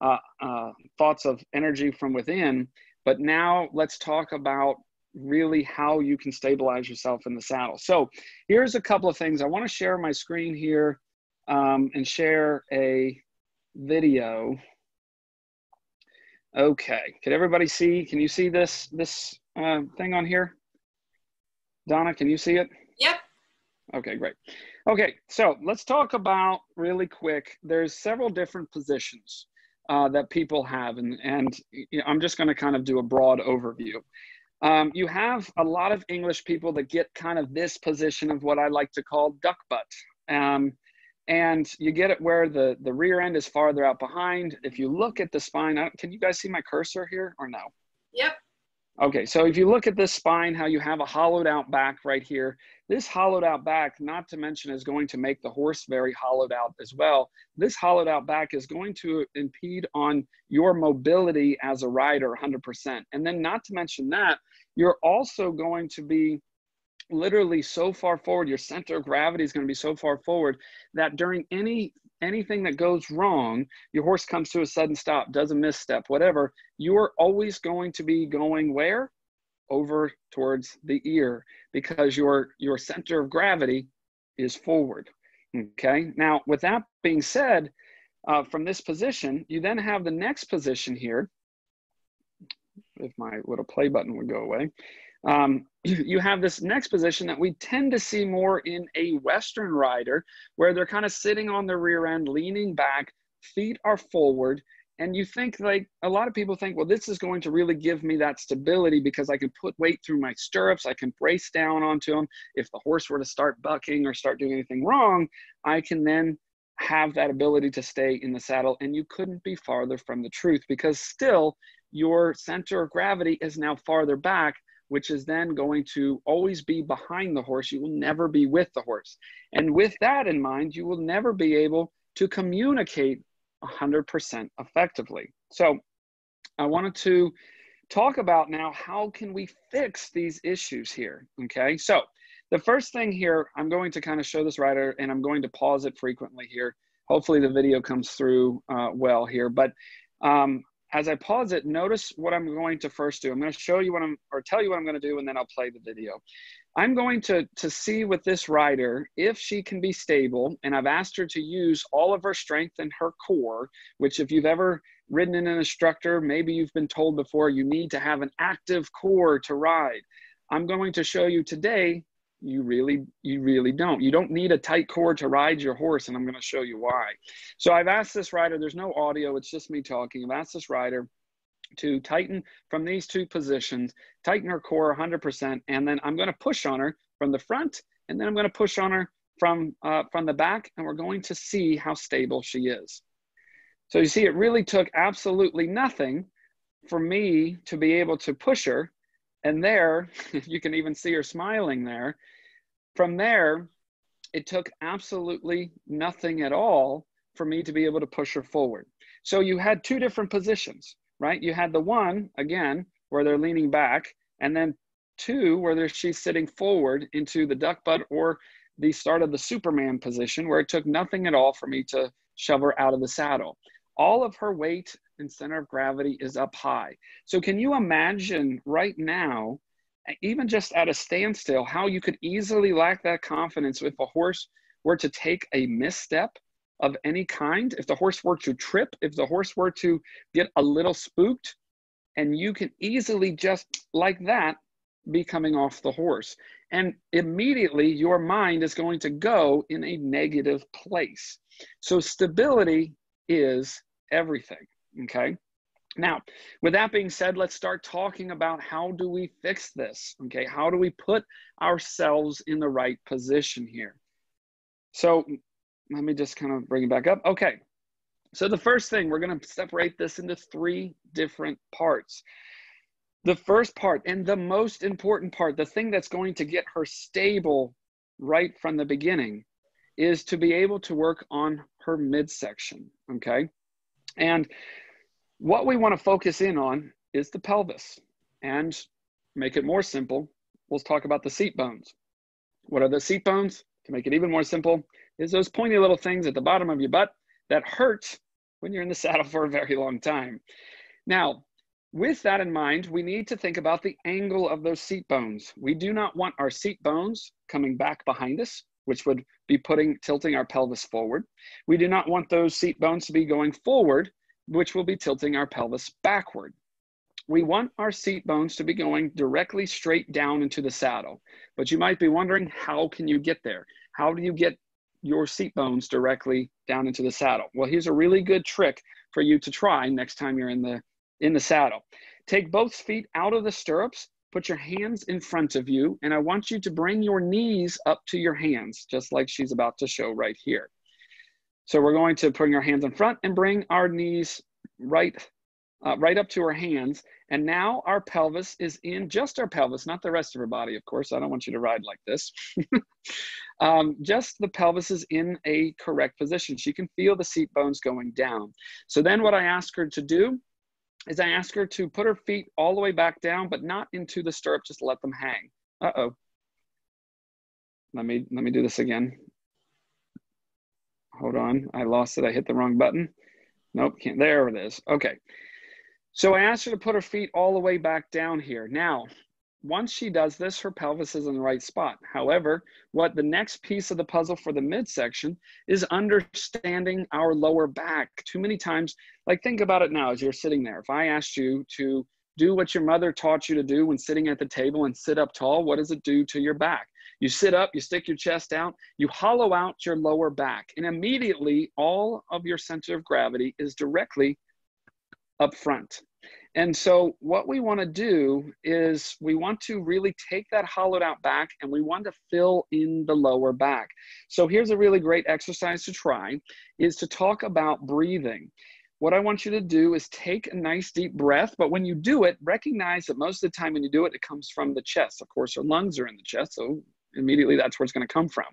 uh, uh, thoughts of energy from within but now let's talk about really how you can stabilize yourself in the saddle. So here's a couple of things. I want to share my screen here um, and share a video. Okay, can everybody see? Can you see this this uh, thing on here? Donna, can you see it? Yep. Okay, great. Okay, so let's talk about really quick. There's several different positions uh, that people have, and and you know, I'm just going to kind of do a broad overview. Um, you have a lot of English people that get kind of this position of what I like to call duck butt. Um, and you get it where the, the rear end is farther out behind. If you look at the spine, I, can you guys see my cursor here or no? Yep. Okay, so if you look at this spine, how you have a hollowed out back right here, this hollowed out back, not to mention, is going to make the horse very hollowed out as well. This hollowed out back is going to impede on your mobility as a rider 100%. And then, not to mention that, you're also going to be literally so far forward your center of gravity is going to be so far forward that during any anything that goes wrong your horse comes to a sudden stop does a misstep whatever you are always going to be going where? Over towards the ear because your your center of gravity is forward okay? Now with that being said uh, from this position you then have the next position here if my little play button would go away um, you have this next position that we tend to see more in a Western rider, where they're kind of sitting on the rear end, leaning back, feet are forward. And you think, like a lot of people think, well, this is going to really give me that stability because I can put weight through my stirrups, I can brace down onto them. If the horse were to start bucking or start doing anything wrong, I can then have that ability to stay in the saddle. And you couldn't be farther from the truth because still your center of gravity is now farther back which is then going to always be behind the horse. You will never be with the horse. And with that in mind, you will never be able to communicate 100% effectively. So I wanted to talk about now how can we fix these issues here, okay? So the first thing here, I'm going to kind of show this rider and I'm going to pause it frequently here. Hopefully the video comes through uh, well here, but um, as I pause it, notice what I'm going to first do. I'm going to show you what I'm, or tell you what I'm going to do, and then I'll play the video. I'm going to, to see with this rider if she can be stable, and I've asked her to use all of her strength and her core, which if you've ever ridden in an instructor, maybe you've been told before you need to have an active core to ride. I'm going to show you today you really you really don't. You don't need a tight cord to ride your horse and i'm going to show you why. So i've asked this rider there's no audio it's just me talking. I've asked this rider to tighten from these two positions tighten her core 100% and then i'm going to push on her from the front and then i'm going to push on her from uh, from the back and we're going to see how stable she is. So you see it really took absolutely nothing for me to be able to push her and there, you can even see her smiling there. From there, it took absolutely nothing at all for me to be able to push her forward. So you had two different positions, right? You had the one, again, where they're leaning back, and then two, where she's sitting forward into the duck butt or the start of the Superman position, where it took nothing at all for me to shove her out of the saddle. All of her weight and center of gravity is up high. So, can you imagine right now, even just at a standstill, how you could easily lack that confidence if a horse were to take a misstep of any kind? If the horse were to trip, if the horse were to get a little spooked, and you can easily just like that be coming off the horse. And immediately your mind is going to go in a negative place. So, stability is everything. Okay. Now, with that being said, let's start talking about how do we fix this? Okay. How do we put ourselves in the right position here? So let me just kind of bring it back up. Okay. So the first thing, we're going to separate this into three different parts. The first part and the most important part, the thing that's going to get her stable right from the beginning, is to be able to work on her midsection. Okay. And what we want to focus in on is the pelvis and make it more simple. We'll talk about the seat bones. What are the seat bones? To make it even more simple, is those pointy little things at the bottom of your butt that hurt when you're in the saddle for a very long time. Now, with that in mind, we need to think about the angle of those seat bones. We do not want our seat bones coming back behind us, which would be putting tilting our pelvis forward. We do not want those seat bones to be going forward, which will be tilting our pelvis backward. We want our seat bones to be going directly straight down into the saddle. But you might be wondering, how can you get there? How do you get your seat bones directly down into the saddle? Well, here's a really good trick for you to try next time you're in the in the saddle. Take both feet out of the stirrups, put your hands in front of you, and I want you to bring your knees up to your hands, just like she's about to show right here. So we're going to bring our hands in front and bring our knees right, uh, right up to our hands. And now our pelvis is in just our pelvis, not the rest of her body, of course. I don't want you to ride like this. um, just the pelvis is in a correct position. She can feel the seat bones going down. So then what I ask her to do is I ask her to put her feet all the way back down, but not into the stirrup, just let them hang. Uh-oh. Let me, let me do this again. Hold on, I lost it. I hit the wrong button. Nope, can't. There it is. Okay. So I asked her to put her feet all the way back down here. Now, once she does this, her pelvis is in the right spot. However, what the next piece of the puzzle for the midsection is understanding our lower back. Too many times, like think about it now as you're sitting there. If I asked you to do what your mother taught you to do when sitting at the table and sit up tall, what does it do to your back? You sit up, you stick your chest out, you hollow out your lower back, and immediately all of your center of gravity is directly up front. And so, what we want to do is we want to really take that hollowed out back and we want to fill in the lower back. So, here's a really great exercise to try is to talk about breathing what I want you to do is take a nice deep breath. But when you do it, recognize that most of the time when you do it, it comes from the chest. Of course, our lungs are in the chest, so immediately that's where it's going to come from.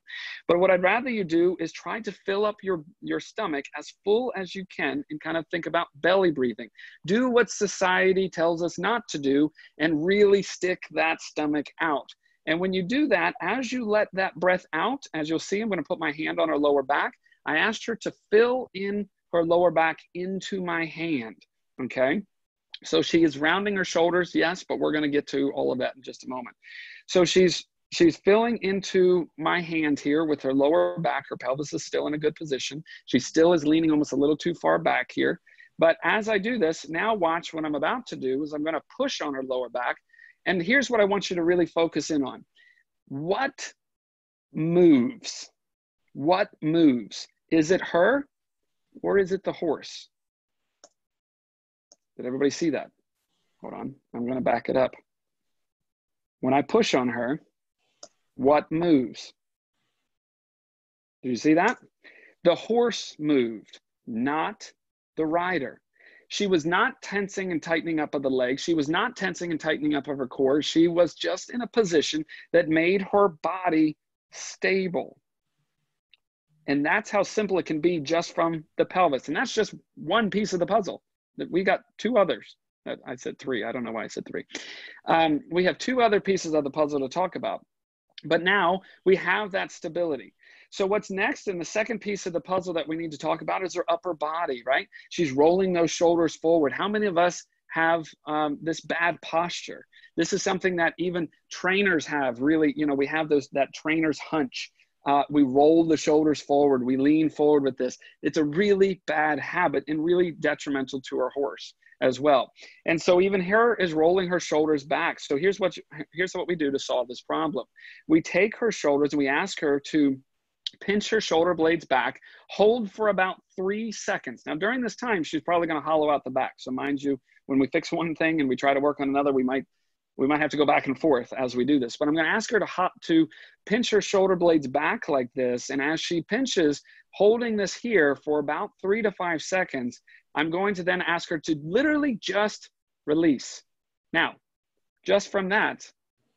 But what I'd rather you do is try to fill up your, your stomach as full as you can and kind of think about belly breathing. Do what society tells us not to do and really stick that stomach out. And when you do that, as you let that breath out, as you'll see, I'm going to put my hand on her lower back. I asked her to fill in her lower back into my hand. Okay. So she is rounding her shoulders, yes, but we're going to get to all of that in just a moment. So she's she's filling into my hand here with her lower back. Her pelvis is still in a good position. She still is leaning almost a little too far back here. But as I do this, now watch what I'm about to do is I'm going to push on her lower back. And here's what I want you to really focus in on. What moves? What moves? Is it her? or is it the horse? Did everybody see that? Hold on, I'm going to back it up. When I push on her, what moves? Did you see that? The horse moved, not the rider. She was not tensing and tightening up of the legs. She was not tensing and tightening up of her core. She was just in a position that made her body stable. And that's how simple it can be just from the pelvis. And that's just one piece of the puzzle. That we got two others. I said three. I don't know why I said three. Um, we have two other pieces of the puzzle to talk about. But now we have that stability. So what's next in the second piece of the puzzle that we need to talk about is her upper body, right? She's rolling those shoulders forward. How many of us have um, this bad posture? This is something that even trainers have really, you know, we have those that trainer's hunch uh, we roll the shoulders forward. We lean forward with this. It's a really bad habit and really detrimental to our horse as well. And so even her is rolling her shoulders back. So here's what you, here's what we do to solve this problem. We take her shoulders and we ask her to pinch her shoulder blades back, hold for about three seconds. Now during this time, she's probably going to hollow out the back. So mind you, when we fix one thing and we try to work on another, we might we might have to go back and forth as we do this, but I'm going to ask her to hop to pinch her shoulder blades back like this. And as she pinches, holding this here for about three to five seconds, I'm going to then ask her to literally just release. Now, just from that,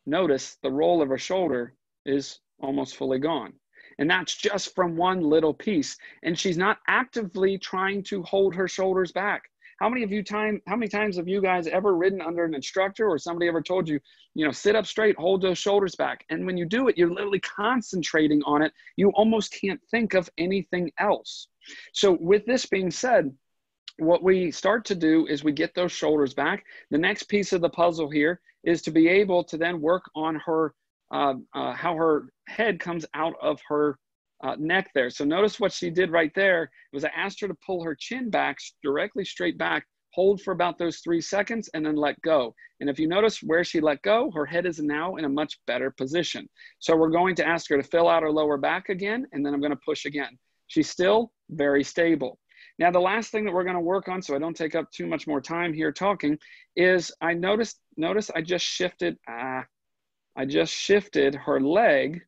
notice the roll of her shoulder is almost fully gone. And that's just from one little piece. And she's not actively trying to hold her shoulders back. How many of you time how many times have you guys ever ridden under an instructor or somebody ever told you, you know, sit up straight, hold those shoulders back. And when you do it, you're literally concentrating on it. You almost can't think of anything else. So with this being said, what we start to do is we get those shoulders back. The next piece of the puzzle here is to be able to then work on her, uh, uh, how her head comes out of her uh, neck there. So notice what she did right there was I asked her to pull her chin back directly straight back, hold for about those three seconds, and then let go. And if you notice where she let go, her head is now in a much better position. So we're going to ask her to fill out her lower back again, and then I'm going to push again. She's still very stable. Now, the last thing that we're going to work on, so I don't take up too much more time here talking, is I noticed, notice I just shifted, ah, I just shifted her leg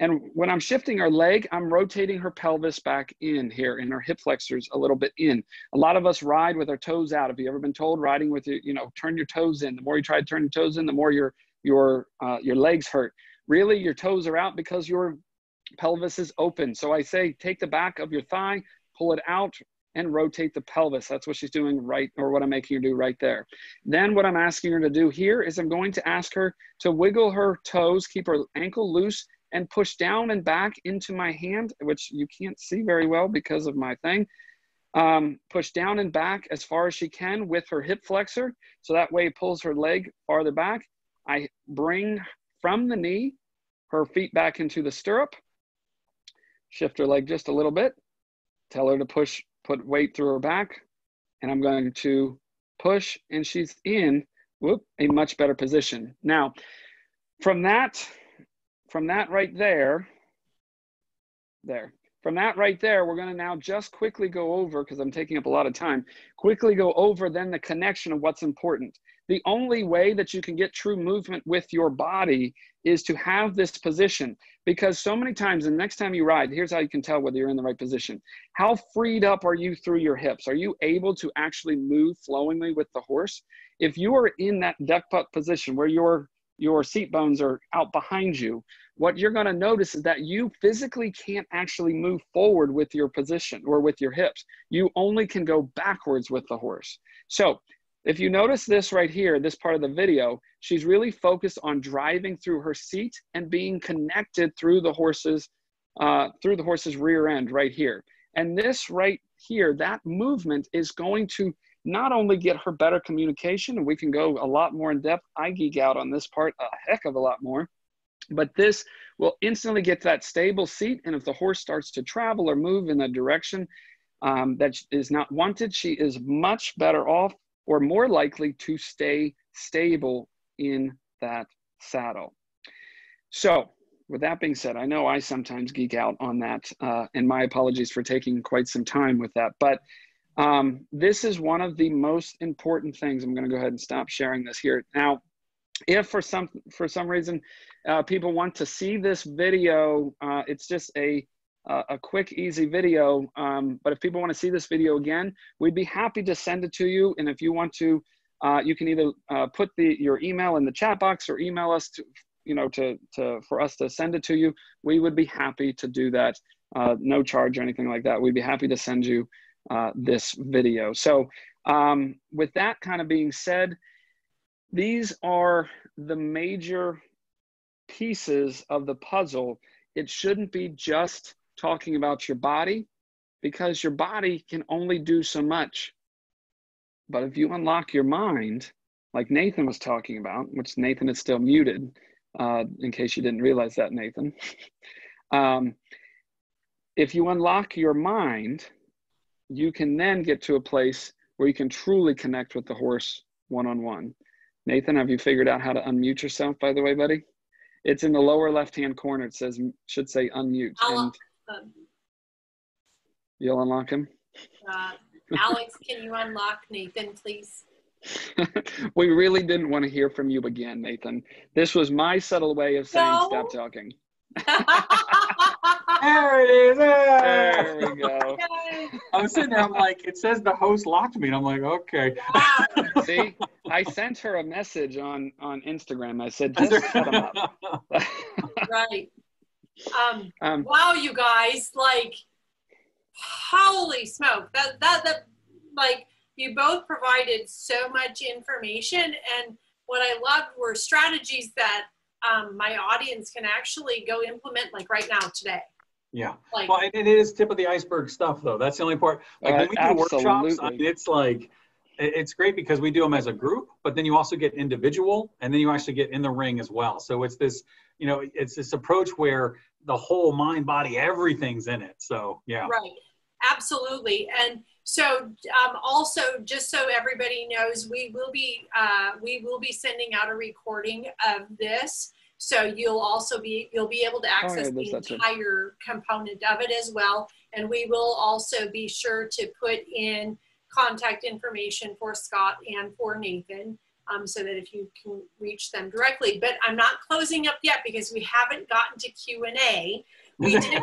and when I'm shifting her leg, I'm rotating her pelvis back in here and her hip flexors a little bit in. A lot of us ride with our toes out. Have you ever been told riding with your, you know, turn your toes in? The more you try to turn your toes in, the more your your uh, your legs hurt. Really, your toes are out because your pelvis is open. So I say take the back of your thigh, pull it out, and rotate the pelvis. That's what she's doing right, or what I'm making her do right there. Then what I'm asking her to do here is I'm going to ask her to wiggle her toes, keep her ankle loose, and push down and back into my hand, which you can't see very well because of my thing. Um, push down and back as far as she can with her hip flexor. So that way pulls her leg farther back. I bring from the knee her feet back into the stirrup. Shift her leg just a little bit. Tell her to push, put weight through her back. And I'm going to push and she's in whoop, a much better position. Now, from that, from that right there, there, from that right there, we're going to now just quickly go over, because I'm taking up a lot of time, quickly go over then the connection of what's important. The only way that you can get true movement with your body is to have this position because so many times the next time you ride here's how you can tell whether you're in the right position. How freed up are you through your hips? Are you able to actually move flowingly with the horse? If you are in that duck butt position where your your seat bones are out behind you what you're going to notice is that you physically can't actually move forward with your position or with your hips. You only can go backwards with the horse. So if you notice this right here, this part of the video, she's really focused on driving through her seat and being connected through the horse's uh, through the horse's rear end right here. And this right here, that movement is going to not only get her better communication, and we can go a lot more in depth. I geek out on this part a heck of a lot more, but this will instantly get that stable seat. And if the horse starts to travel or move in a direction um, that is not wanted, she is much better off or more likely to stay stable in that saddle. So, with that being said, I know I sometimes geek out on that, uh, and my apologies for taking quite some time with that. But um, this is one of the most important things. I'm going to go ahead and stop sharing this here now. If for some for some reason uh, people want to see this video, uh, it's just a a quick, easy video. Um, but if people want to see this video again, we'd be happy to send it to you. And if you want to, uh, you can either uh, put the your email in the chat box or email us to, you know, to, to for us to send it to you. We would be happy to do that. Uh, no charge or anything like that. We'd be happy to send you uh, this video. So um, with that kind of being said, these are the major pieces of the puzzle. It shouldn't be just talking about your body because your body can only do so much. But if you unlock your mind, like Nathan was talking about, which Nathan is still muted, uh, in case you didn't realize that, Nathan. um, if you unlock your mind, you can then get to a place where you can truly connect with the horse one on one. Nathan, have you figured out how to unmute yourself, by the way, buddy? It's in the lower left hand corner. It says, should say unmute. and um, You'll unlock him? Uh, Alex, can you unlock Nathan, please? we really didn't want to hear from you again, Nathan. This was my subtle way of saying no. stop talking. there it is. There we go. I'm sitting there. I'm like, it says the host locked me, and I'm like, okay. See, I sent her a message on on Instagram. I said, just shut him up. right. Um, um, wow, you guys, like, holy smoke! That that that like you both provided so much information, and what I loved were strategies that um, my audience can actually go implement, like right now today. Yeah. Like, well, it is tip of the iceberg stuff, though. That's the only part. Like when we do workshops, I mean, it's like it's great because we do them as a group, but then you also get individual, and then you actually get in the ring as well. So it's this, you know, it's this approach where the whole mind, body, everything's in it. So yeah. Right. Absolutely. And so um, also just so everybody knows, we will be uh, we will be sending out a recording of this. So you'll also be you'll be able to access oh, yeah, the entire component of it as well. And we will also be sure to put in contact information for Scott and for Nathan um, so that if you can reach them directly. But I'm not closing up yet because we haven't gotten to Q&A. We did.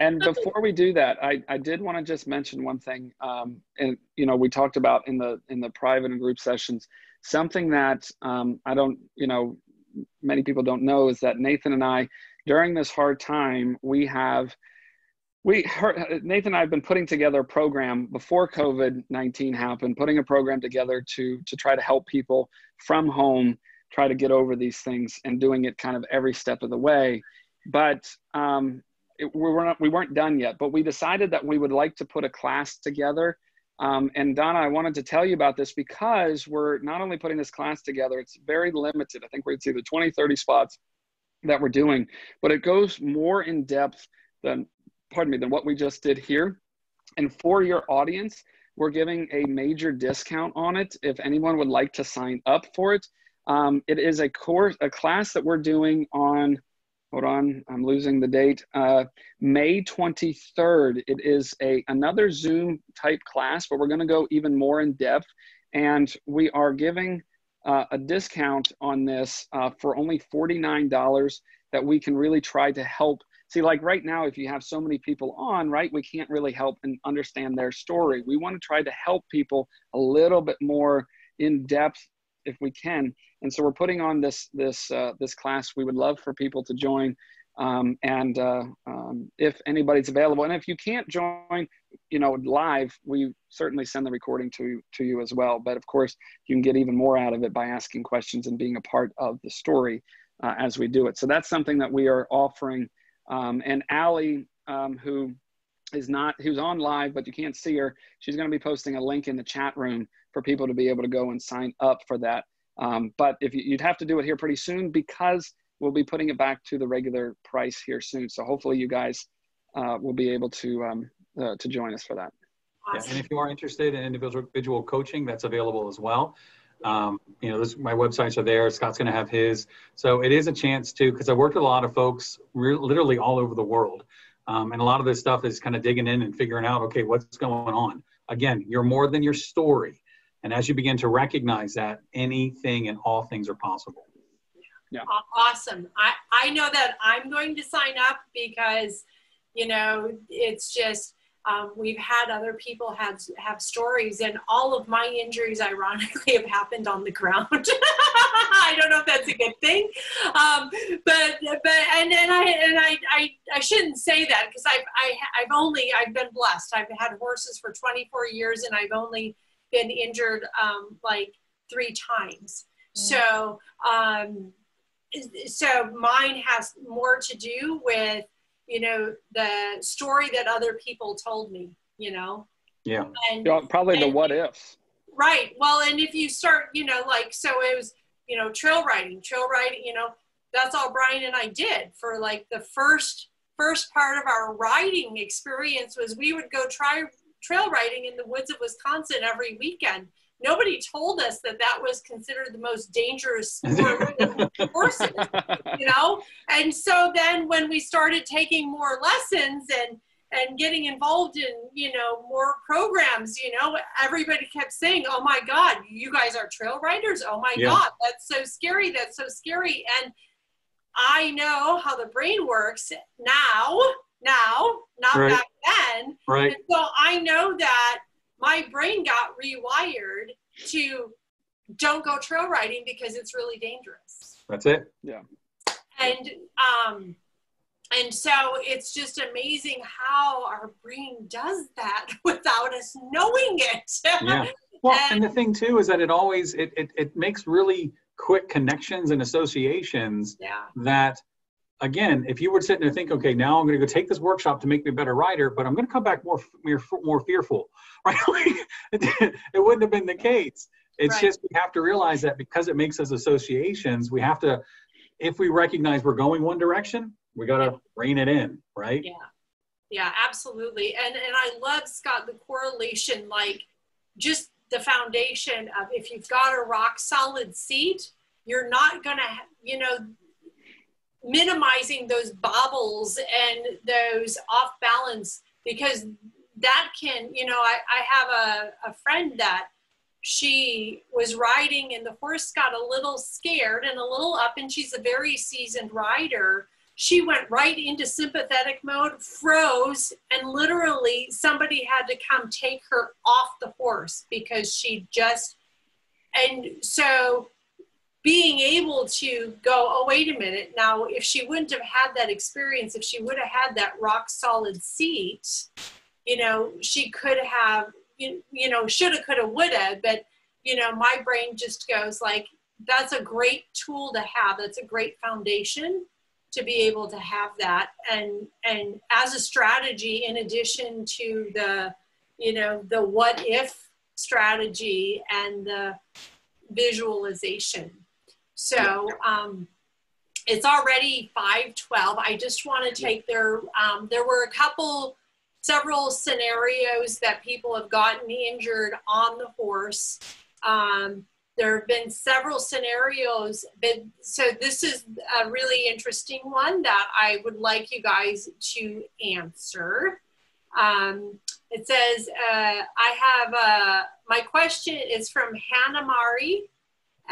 and before we do that, I, I did want to just mention one thing. Um, and you know, we talked about in the in the private and group sessions something that um, I don't, you know, many people don't know is that Nathan and I, during this hard time, we have we Nathan and I have been putting together a program before COVID nineteen happened, putting a program together to to try to help people from home try to get over these things and doing it kind of every step of the way. But um, it, we weren't we weren't done yet. But we decided that we would like to put a class together. Um, and Donna, I wanted to tell you about this because we're not only putting this class together, it's very limited. I think we're see the 20, 30 spots that we're doing, but it goes more in depth than pardon me, than what we just did here. And for your audience, we're giving a major discount on it if anyone would like to sign up for it. Um, it is a course, a class that we're doing on hold on, I'm losing the date. Uh, May 23rd. It is a another Zoom type class, but we're going to go even more in depth, and we are giving uh, a discount on this uh, for only $49 that we can really try to help. See, like right now, if you have so many people on, right, we can't really help and understand their story. We want to try to help people a little bit more in depth if we can. And so we're putting on this this uh, this class. We would love for people to join. Um, and uh, um, if anybody's available, and if you can't join, you know, live, we certainly send the recording to to you as well. But of course, you can get even more out of it by asking questions and being a part of the story uh, as we do it. So that's something that we are offering. Um, and Allie, um, who is not who's on live, but you can't see her, she's going to be posting a link in the chat room for people to be able to go and sign up for that. Um, but if you, would have to do it here pretty soon because we'll be putting it back to the regular price here soon. So hopefully you guys uh, will be able to um, uh, to join us for that. Awesome. Yeah, and if you are interested in individual coaching, that's available as well. Um, you know, this, my websites are there. Scott's going to have his. So it is a chance to, because I worked with a lot of folks re- literally all over the world. Um, and a lot of this stuff is kind of digging in and figuring out, okay, what's going on. Again, you're more than your story. And as you begin to recognize that, anything and all things are possible. Yeah. Awesome. I, I know that I'm going to sign up because, you know, it's just, um, we've had other people have have stories, and all of my injuries, ironically, have happened on the ground. I don't know if that's a good thing, um, but but and and I and I I, I shouldn't say that because I've I, I've only I've been blessed. I've had horses for 24 years, and I've only been injured um, like three times. Mm. So um, so mine has more to do with you know the story that other people told me you know? Yeah. And yeah, probably and, the what ifs. Right. Well and if you start you know like so it was you know trail riding trail riding you know that's all brian and i did for like the first first part of our riding experience was we would go try trail riding in the woods of wisconsin every weekend nobody told us that that was considered the most dangerous sport horses, you know? And so then when we started taking more lessons and and getting involved in you know more programs you know everybody kept saying oh my god you guys are trail riders oh my yeah. god that's so scary that's so scary and i know how the brain works now now not right. back then right and so i know that my brain got rewired to don't go trail riding because it's really dangerous. That's it. Yeah. And um and so it's just amazing how our brain does that without us knowing it. yeah. Well, and, and, the thing too is that it always it, it it makes really quick connections and associations yeah. that again, if you were sitting there think, okay, now I'm going to go take this workshop to make me a better writer, but I'm going to come back more more, more fearful, right? it, wouldn't have been the case. It's right. just we have to realize that because it makes us associations, we have to, if we recognize we're going one direction, we got to rein it in, right? Yeah, yeah, absolutely. And and I love Scott the correlation, like just the foundation of if you've got a rock solid seat, you're not gonna, you know, minimizing those bobbles and those off balance because that can you know i, I have a, a friend that she was riding and the horse got a little scared and a little up and she's a very seasoned rider. She went right into sympathetic mode froze and literally somebody had to come take her off the horse because she just and so being able to go, oh, wait a minute. Now, if she wouldn't have had that experience, if she would have had that rock solid seat, you know, she could have, you, you know, shoulda, coulda, woulda. But, you know, my brain just goes like, that's a great tool to have. That's a great foundation to be able to have that. And, and as a strategy, in addition to the, you know, the what if strategy and the visualization so um, it's already 512. I just want to take their, um, there were a couple, several scenarios that people have gotten injured on the horse. Um, there have been several scenarios, but so this is a really interesting one that I would like you guys to answer. Um, it says, uh, I have a, my question is from Hannah Mari,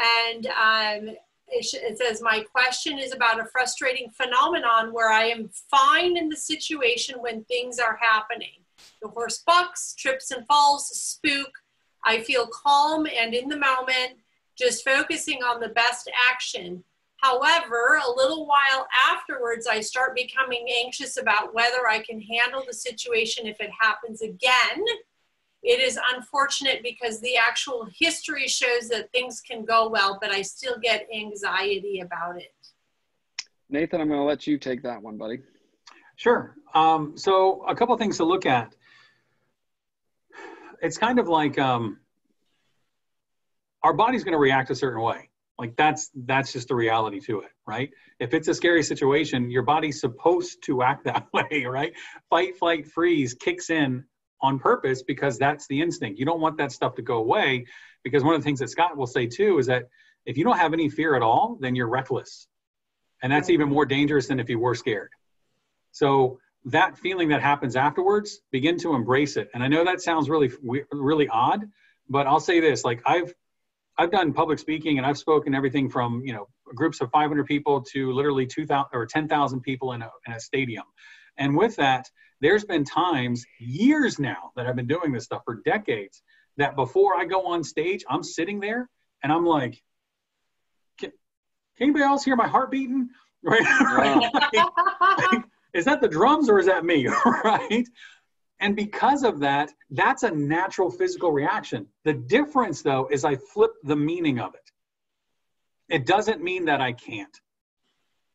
and um, it, it says, My question is about a frustrating phenomenon where I am fine in the situation when things are happening. The horse bucks, trips and falls, spook. I feel calm and in the moment, just focusing on the best action. However, a little while afterwards, I start becoming anxious about whether I can handle the situation if it happens again. It is unfortunate because the actual history shows that things can go well, but I still get anxiety about it. Nathan, I'm going to let you take that one, buddy. Sure. Um, so, a couple things to look at. It's kind of like um, our body's going to react a certain way like that's that's just the reality to it right if it's a scary situation your body's supposed to act that way right fight flight freeze kicks in on purpose because that's the instinct. You don't want that stuff to go away because one of the things that scott will say too is that if you don't have any fear at all then you're reckless. And that's even more dangerous than if you were scared. So that feeling that happens afterwards begin to embrace it. And i know that sounds really really odd but i'll say this like i've I've done public speaking and I've spoken everything from you know groups of 500 people to literally 2,000 or 10,000 people in a, in a stadium. And with that, there's been times, years now, that I've been doing this stuff for decades. That before I go on stage, I'm sitting there and I'm like, can, can anybody else hear my heart beating? Right? right? is that the drums or is that me? right? And because of that, that's a natural physical reaction. The difference, though, is I flip the meaning of it. It doesn't mean that I can't.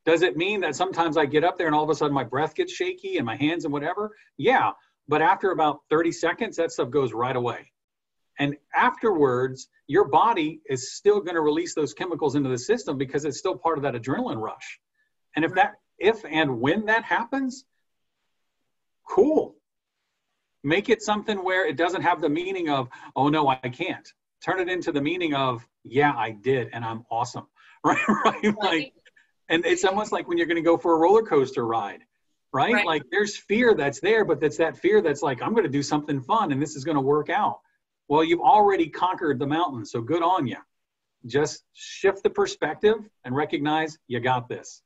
Does it mean that sometimes I get up there and all of a sudden my breath gets shaky and my hands and whatever? Yeah. But after about 30 seconds, that stuff goes right away. And afterwards, your body is still going to release those chemicals into the system because it's still part of that adrenaline rush. And if that, if and when that happens, cool make it something where it doesn't have the meaning of oh no i can't turn it into the meaning of yeah i did and i'm awesome right right like and it's almost like when you're going to go for a roller coaster ride right? right. Like there's fear that's there but that's that fear that's like i'm going to do something fun and this is going to work out. Well you've already conquered the mountain so good on you just shift the perspective and recognize you got this.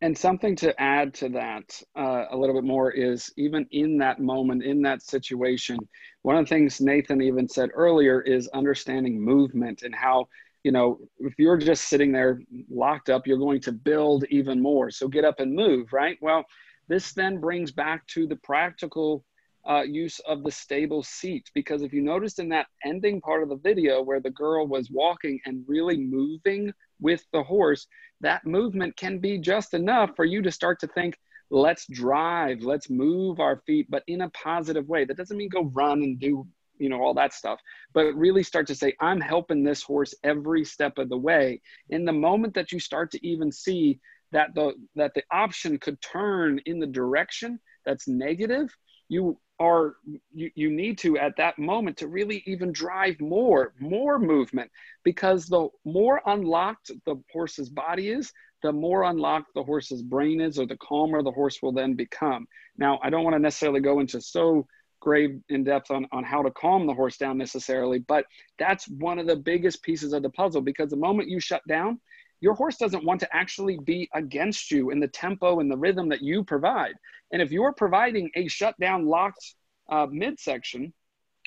And something to add to that uh, a little bit more is even in that moment, in that situation, one of the things Nathan even said earlier is understanding movement and how, you know, if you're just sitting there locked up, you're going to build even more. So get up and move, right? Well, this then brings back to the practical uh, use of the stable seat because if you noticed in that ending part of the video where the girl was walking and really moving with the horse, that movement can be just enough for you to start to think, let's drive, let's move our feet, but in a positive way. That doesn't mean go run and do, you know, all that stuff, but really start to say, I'm helping this horse every step of the way. In the moment that you start to even see that the that the option could turn in the direction that's negative, you are you, you need to at that moment to really even drive more more movement because the more unlocked the horse's body is the more unlocked the horse's brain is or the calmer the horse will then become now i don't want to necessarily go into so in depth on, on how to calm the horse down necessarily but that's one of the biggest pieces of the puzzle because the moment you shut down your horse doesn't want to actually be against you in the tempo and the rhythm that you provide. And if you're providing a shutdown locked uh, midsection,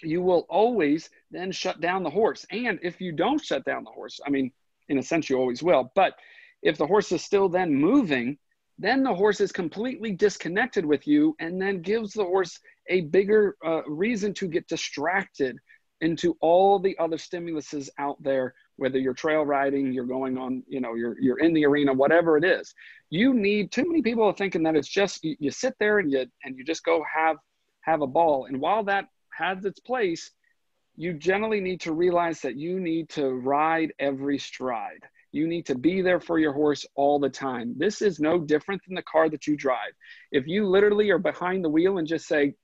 you will always then shut down the horse. And if you don't shut down the horse, I mean, in a sense, you always will. But if the horse is still then moving, then the horse is completely disconnected with you and then gives the horse a bigger uh, reason to get distracted into all the other stimuluses out there whether you're trail riding, you're going on, you know, you're, you're in the arena, whatever it is. You need too many people are thinking that it's just you, you sit there and you and you just go have have a ball. And while that has its place, you generally need to realize that you need to ride every stride. You need to be there for your horse all the time. This is no different than the car that you drive. If you literally are behind the wheel and just say,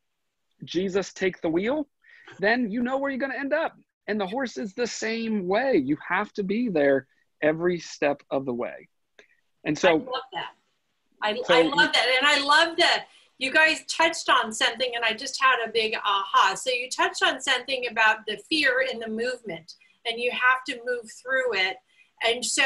Jesus, take the wheel, then you know where you're going to end up And the horse is the same way. You have to be there every step of the way. And so I love that. I, so, I love that. And I love that you guys touched on something, and I just had a big aha. So you touched on something about the fear in the movement, and you have to move through it. And so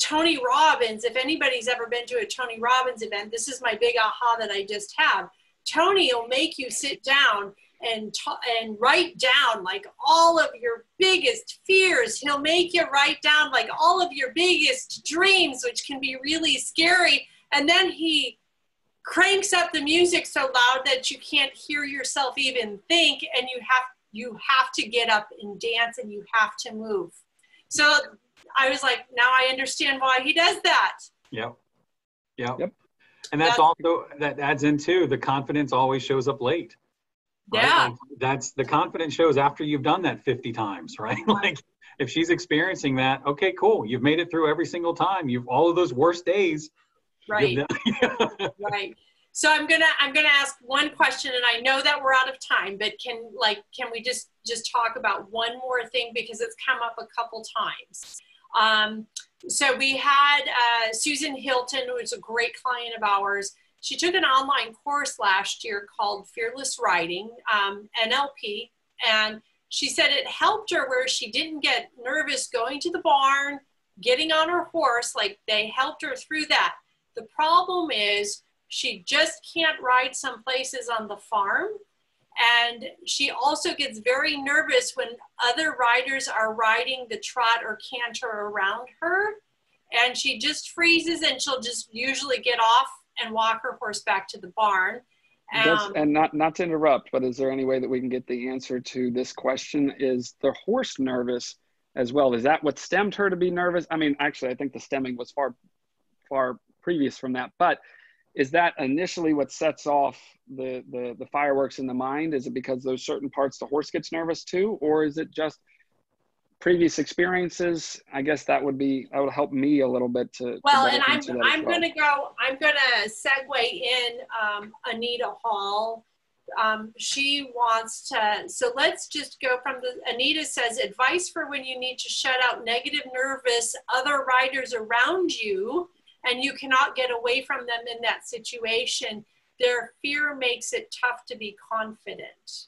Tony Robbins, if anybody's ever been to a Tony Robbins event, this is my big aha that I just have. Tony will make you sit down and and write down like all of your biggest fears. He'll make you write down like all of your biggest dreams, which can be really scary. And then he cranks up the music so loud that you can't hear yourself even think, and you have you have to get up and dance and you have to move. So I was like, now I understand why he does that. Yep. Yep. yep. And that's, that's also that adds into the confidence always shows up late. Right? Yeah. Like that's the confidence shows after you've done that 50 times, right? like if she's experiencing that, okay, cool. You've made it through every single time. You've all of those worst days. Right. right. So I'm gonna I'm gonna ask one question, and I know that we're out of time, but can like can we just just talk about one more thing because it's come up a couple times. Um, so we had uh, Susan Hilton, who is a great client of ours she took an online course last year called Fearless Riding, um, NLP, and she said it helped her where she didn't get nervous going to the barn, getting on her horse, like they helped her through that. The problem is she just can't ride some places on the farm. And she also gets very nervous when other riders are riding the trot or canter around her. And she just freezes and she'll just usually get off and walk her horse back to the barn. Um, and not not to interrupt, but is there any way that we can get the answer to this question? Is the horse nervous as well? Is that what stemmed her to be nervous? I mean, actually, I think the stemming was far far previous from that, but is that initially what sets off the, the the fireworks in the mind? Is it because those certain parts the horse gets nervous too, or is it just previous experiences i guess that would be that would help me a little bit to well to and i'm i'm well. going to go i'm going to segue in um, anita hall um, she wants to so let's just go from the anita says advice for when you need to shut out negative nervous other riders around you and you cannot get away from them in that situation their fear makes it tough to be confident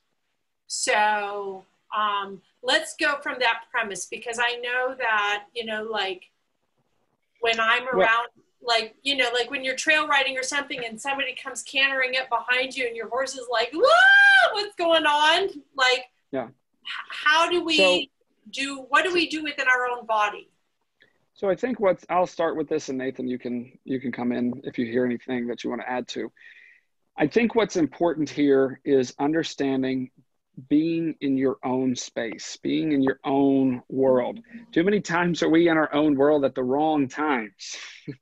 so um, let's go from that premise because I know that, you know, like when I'm around, like, you know, like when you're trail riding or something and somebody comes cantering up behind you and your horse is like, what's going on? Like, yeah. how do we so, do, what do we do within our own body? So I think what I'll start with this and Nathan, you can, you can come in if you hear anything that you want to add to. I think what's important here is understanding being in your own space, being in your own world. Too many times are we in our own world at the wrong times.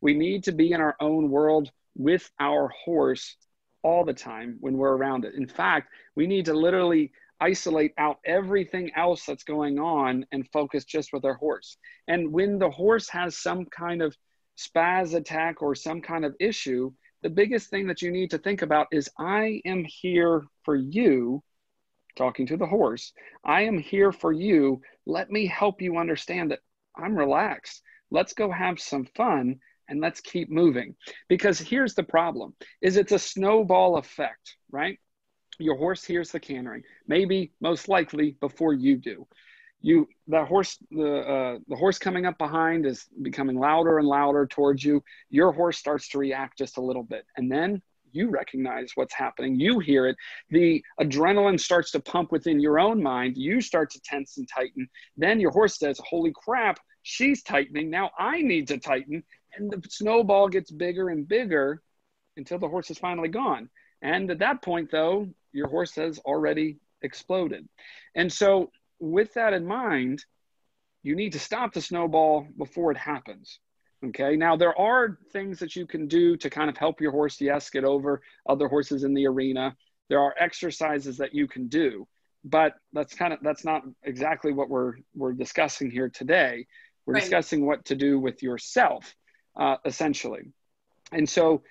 we need to be in our own world with our horse all the time when we're around it. In fact, we need to literally isolate out everything else that's going on and focus just with our horse. And when the horse has some kind of spaz attack or some kind of issue, the biggest thing that you need to think about is I am here for you talking to the horse, I am here for you. Let me help you understand that I'm relaxed. Let's go have some fun and let's keep moving. Because here's the problem is it's a snowball effect, right? Your horse hears the cantering, maybe most likely before you do. You the horse the uh, the horse coming up behind is becoming louder and louder towards you. Your horse starts to react just a little bit, and then you recognize what's happening. You hear it. The adrenaline starts to pump within your own mind. You start to tense and tighten. Then your horse says holy crap she's tightening. Now i need to tighten. And the snowball gets bigger and bigger until the horse is finally gone and at that point though your horse has already exploded and so with that in mind you need to stop the snowball before it happens Okay, now there are things that you can do to kind of help your horse, yes, get over other horses in the arena. There are exercises that you can do, but that's kind of that's not exactly what we're we're discussing here today. We're right. discussing what to do with yourself, uh, essentially. And so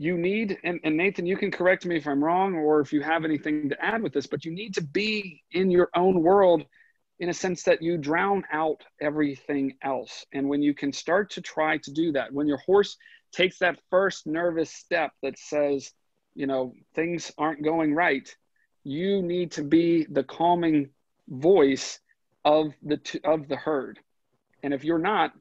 you need and, and nathan you can correct me if i'm wrong or if you have anything to add with this but you need to be in your own world in a sense that you drown out everything else. And when you can start to try to do that when your horse takes that first nervous step that says you know things aren't going right you need to be the calming voice of the of the herd. And if you're not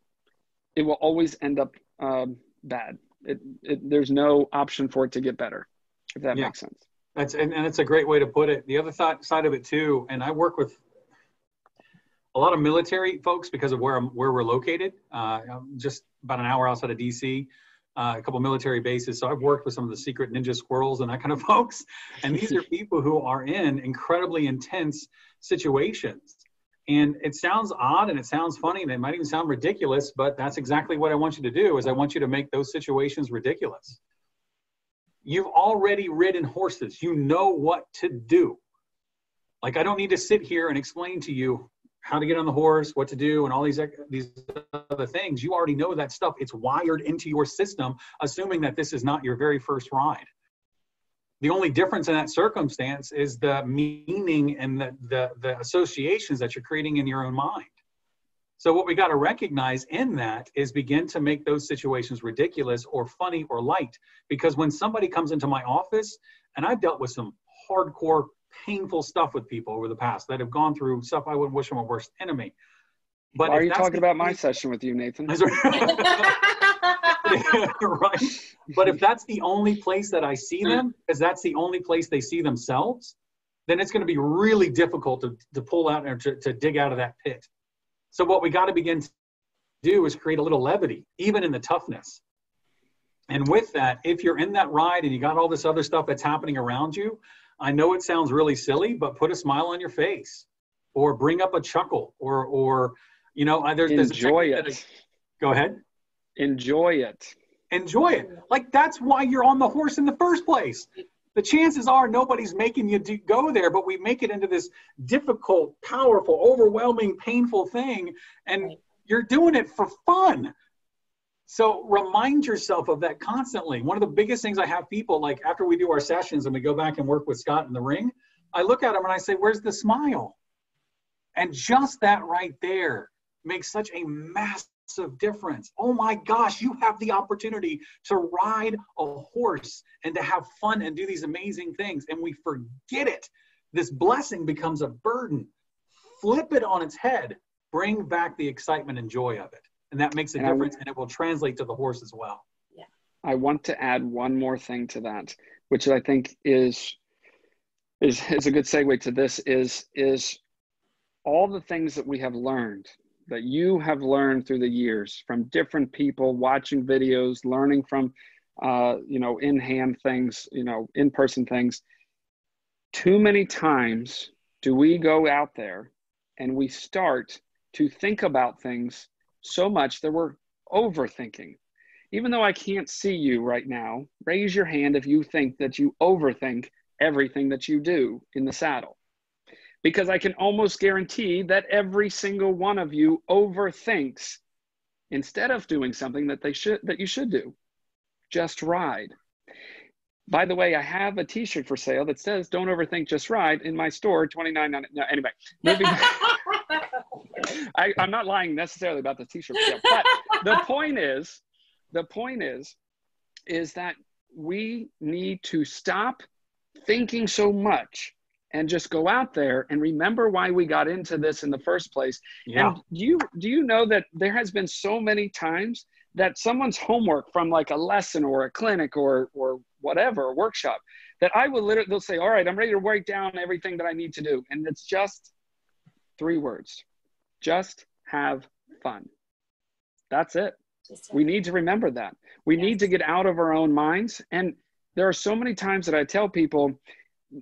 it will always end up um, bad it, it, there's no option for it to get better, if that yeah. makes sense. That's and, and it's a great way to put it. The other thought, side of it too, and I work with a lot of military folks because of where I'm where we're located. Uh, just about an hour outside of DC. Uh, a couple military bases. So I've worked with some of the secret ninja squirrels and that kind of folks. And these are people who are in incredibly intense situations. And it sounds odd and it sounds funny and it might even sound ridiculous, but that's exactly what I want you to do is I want you to make those situations ridiculous. You've already ridden horses. You know what to do. Like I don't need to sit here and explain to you how to get on the horse, what to do, and all these these other things. You already know that stuff. It's wired into your system, assuming that this is not your very first ride. The only difference in that circumstance is the meaning and the, the, the associations that you're creating in your own mind. So what we got to recognize in that is begin to make those situations ridiculous or funny or light. Because when somebody comes into my office, and I've dealt with some hardcore, painful stuff with people over the past that have gone through stuff I wouldn't wish on my worst enemy. But are you talking about my session with you, Nathan? right. But if that's the only place that I see them, because that's the only place they see themselves, then it's going to be really difficult to, to pull out or to, to dig out of that pit. So what we got to begin to do is create a little levity, even in the toughness. And with that, if you're in that ride and you got all this other stuff that's happening around you, I know it sounds really silly, but put a smile on your face, or bring up a chuckle, or or you know, there's, there's enjoy it. I, go ahead enjoy it. Enjoy it. Like that's why you're on the horse in the first place. The chances are nobody's making you do, go there but we make it into this difficult powerful overwhelming painful thing and you're doing it for fun. So remind yourself of that constantly. One of the biggest things i have people like after we do our sessions and we go back and work with scott in the ring i look at him and i say where's the smile? And just that right there makes such a massive of difference. Oh my gosh, you have the opportunity to ride a horse and to have fun and do these amazing things. And we forget it. This blessing becomes a burden. Flip it on its head. Bring back the excitement and joy of it. And that makes a and difference and it will translate to the horse as well. Yeah. I want to add one more thing to that, which I think is is, is a good segue to this is is all the things that we have learned that you have learned through the years from different people, watching videos, learning from, uh, you know, in hand things, you know, in person things. Too many times do we go out there and we start to think about things so much that we're overthinking. Even though I can't see you right now, raise your hand if you think that you overthink everything that you do in the saddle because I can almost guarantee that every single one of you overthinks instead of doing something that they should that you should do. Just ride. By the way, I have a T-shirt for sale that says "Don't overthink, just ride" in my store. Twenty nine. No, anyway. I, I'm not lying necessarily about the T-shirt, sale, but the point is, the point is, is that we need to stop thinking so much and just go out there and remember why we got into this in the first place. Yeah. And do you do you know that there has been so many times that someone's homework from like a lesson or a clinic or or whatever, a workshop, that I will literally they'll say, All right, I'm ready to write down everything that I need to do. And it's just three words. Just have fun. That's it. We need to remember that. We yes. need to get out of our own minds. And there are so many times that I tell people,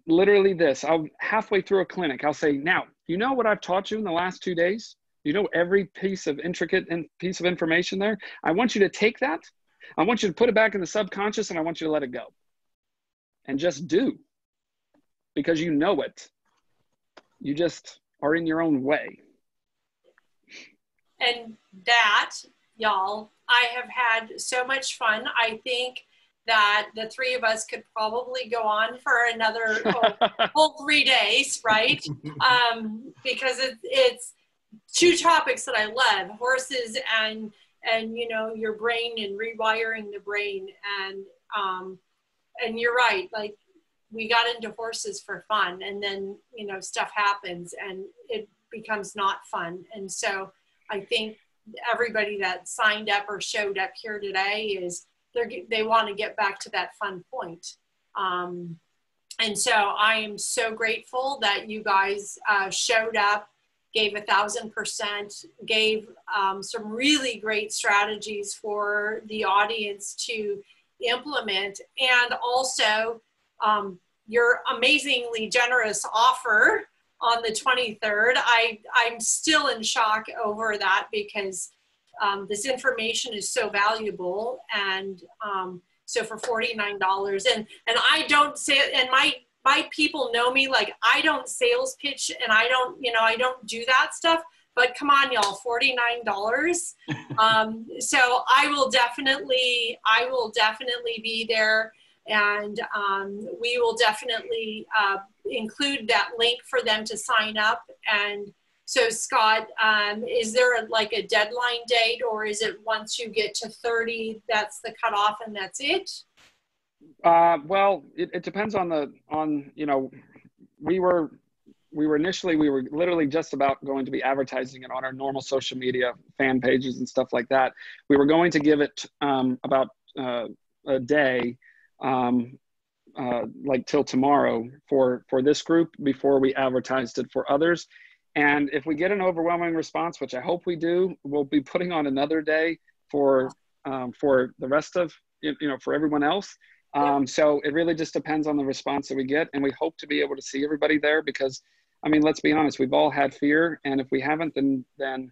literally this. I'll halfway through a clinic i'll say now you know what i've taught you in the last two days? You know every piece of intricate and piece of information there? I want you to take that. I want you to put it back in the subconscious and i want you to let it go. And just do. Because you know it. You just are in your own way. And that y'all i have had so much fun. I think that the three of us could probably go on for another whole three days, right? Um, because it, it's two topics that I love: horses and and you know your brain and rewiring the brain and um, and you're right, like we got into horses for fun, and then you know stuff happens and it becomes not fun, and so I think everybody that signed up or showed up here today is they're, they want to get back to that fun point. Um, and so I am so grateful that you guys uh, showed up, gave a thousand percent, gave um, some really great strategies for the audience to implement, and also um, your amazingly generous offer on the 23rd. I, I'm still in shock over that because um, this information is so valuable. And um, so for $49 and, and I don't say, and my, my people know me, like I don't sales pitch and I don't, you know, I don't do that stuff, but come on y'all, $49. um, so I will definitely, I will definitely be there and um, we will definitely uh, include that link for them to sign up and so Scott, um, is there a, like a deadline date or is it once you get to 30, that's the cutoff and that's it? Uh, well, it, it depends on the, on, you know, we were, we were initially, we were literally just about going to be advertising it on our normal social media fan pages and stuff like that. We were going to give it um, about uh, a day, um, uh, like till tomorrow for, for this group before we advertised it for others and if we get an overwhelming response, which I hope we do, we'll be putting on another day for um, for the rest of you know for everyone else. Um, so it really just depends on the response that we get, and we hope to be able to see everybody there because, I mean, let's be honest, we've all had fear, and if we haven't, then then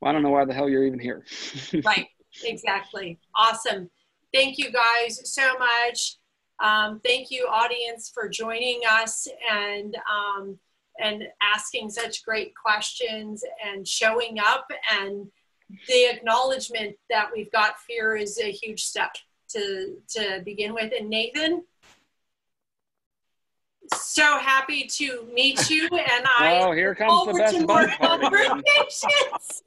well, I don't know why the hell you're even here. right. Exactly. Awesome. Thank you guys so much. Um, thank you, audience, for joining us and. And asking such great questions and showing up. And the acknowledgement that we've got fear is a huge step to to begin with. And nathan so happy to meet you. And i oh here comes the best conversations.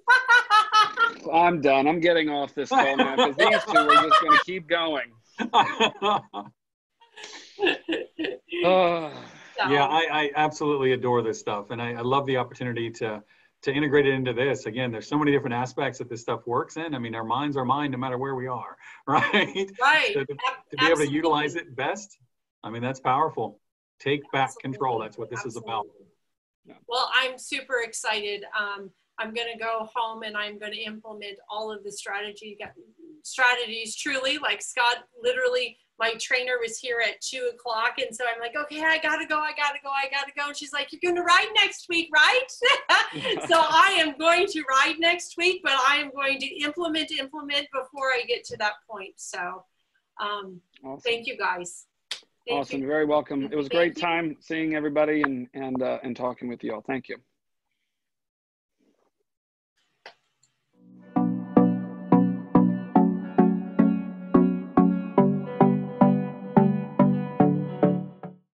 I'm done. I'm getting off this call now because these two are just going to keep going. Oh. So. Yeah, I, I, absolutely adore this stuff, and I, I, love the opportunity to to integrate it into this. Again, there's so many different aspects that this stuff works in. I mean, our minds are mind no matter where we are, right? Right. So to, to, be able to utilize it best, I mean, that's powerful. Take back absolutely. control. That's what this absolutely. is about. Yeah. Well, I'm super excited. Um, I'm going to go home and I'm going to implement all of the strategy strategies. Truly, like Scott literally my trainer was here at two o'clock. And so I'm like, okay, I gotta go, I gotta go, I gotta go. And she's like, you're gonna ride next week, right? so I am going to ride next week, but I am going to implement, implement before I get to that point. So um, awesome. thank you guys. Thank awesome. You. Very welcome. It was a great time seeing everybody and, and, uh, and talking with you all. Thank you.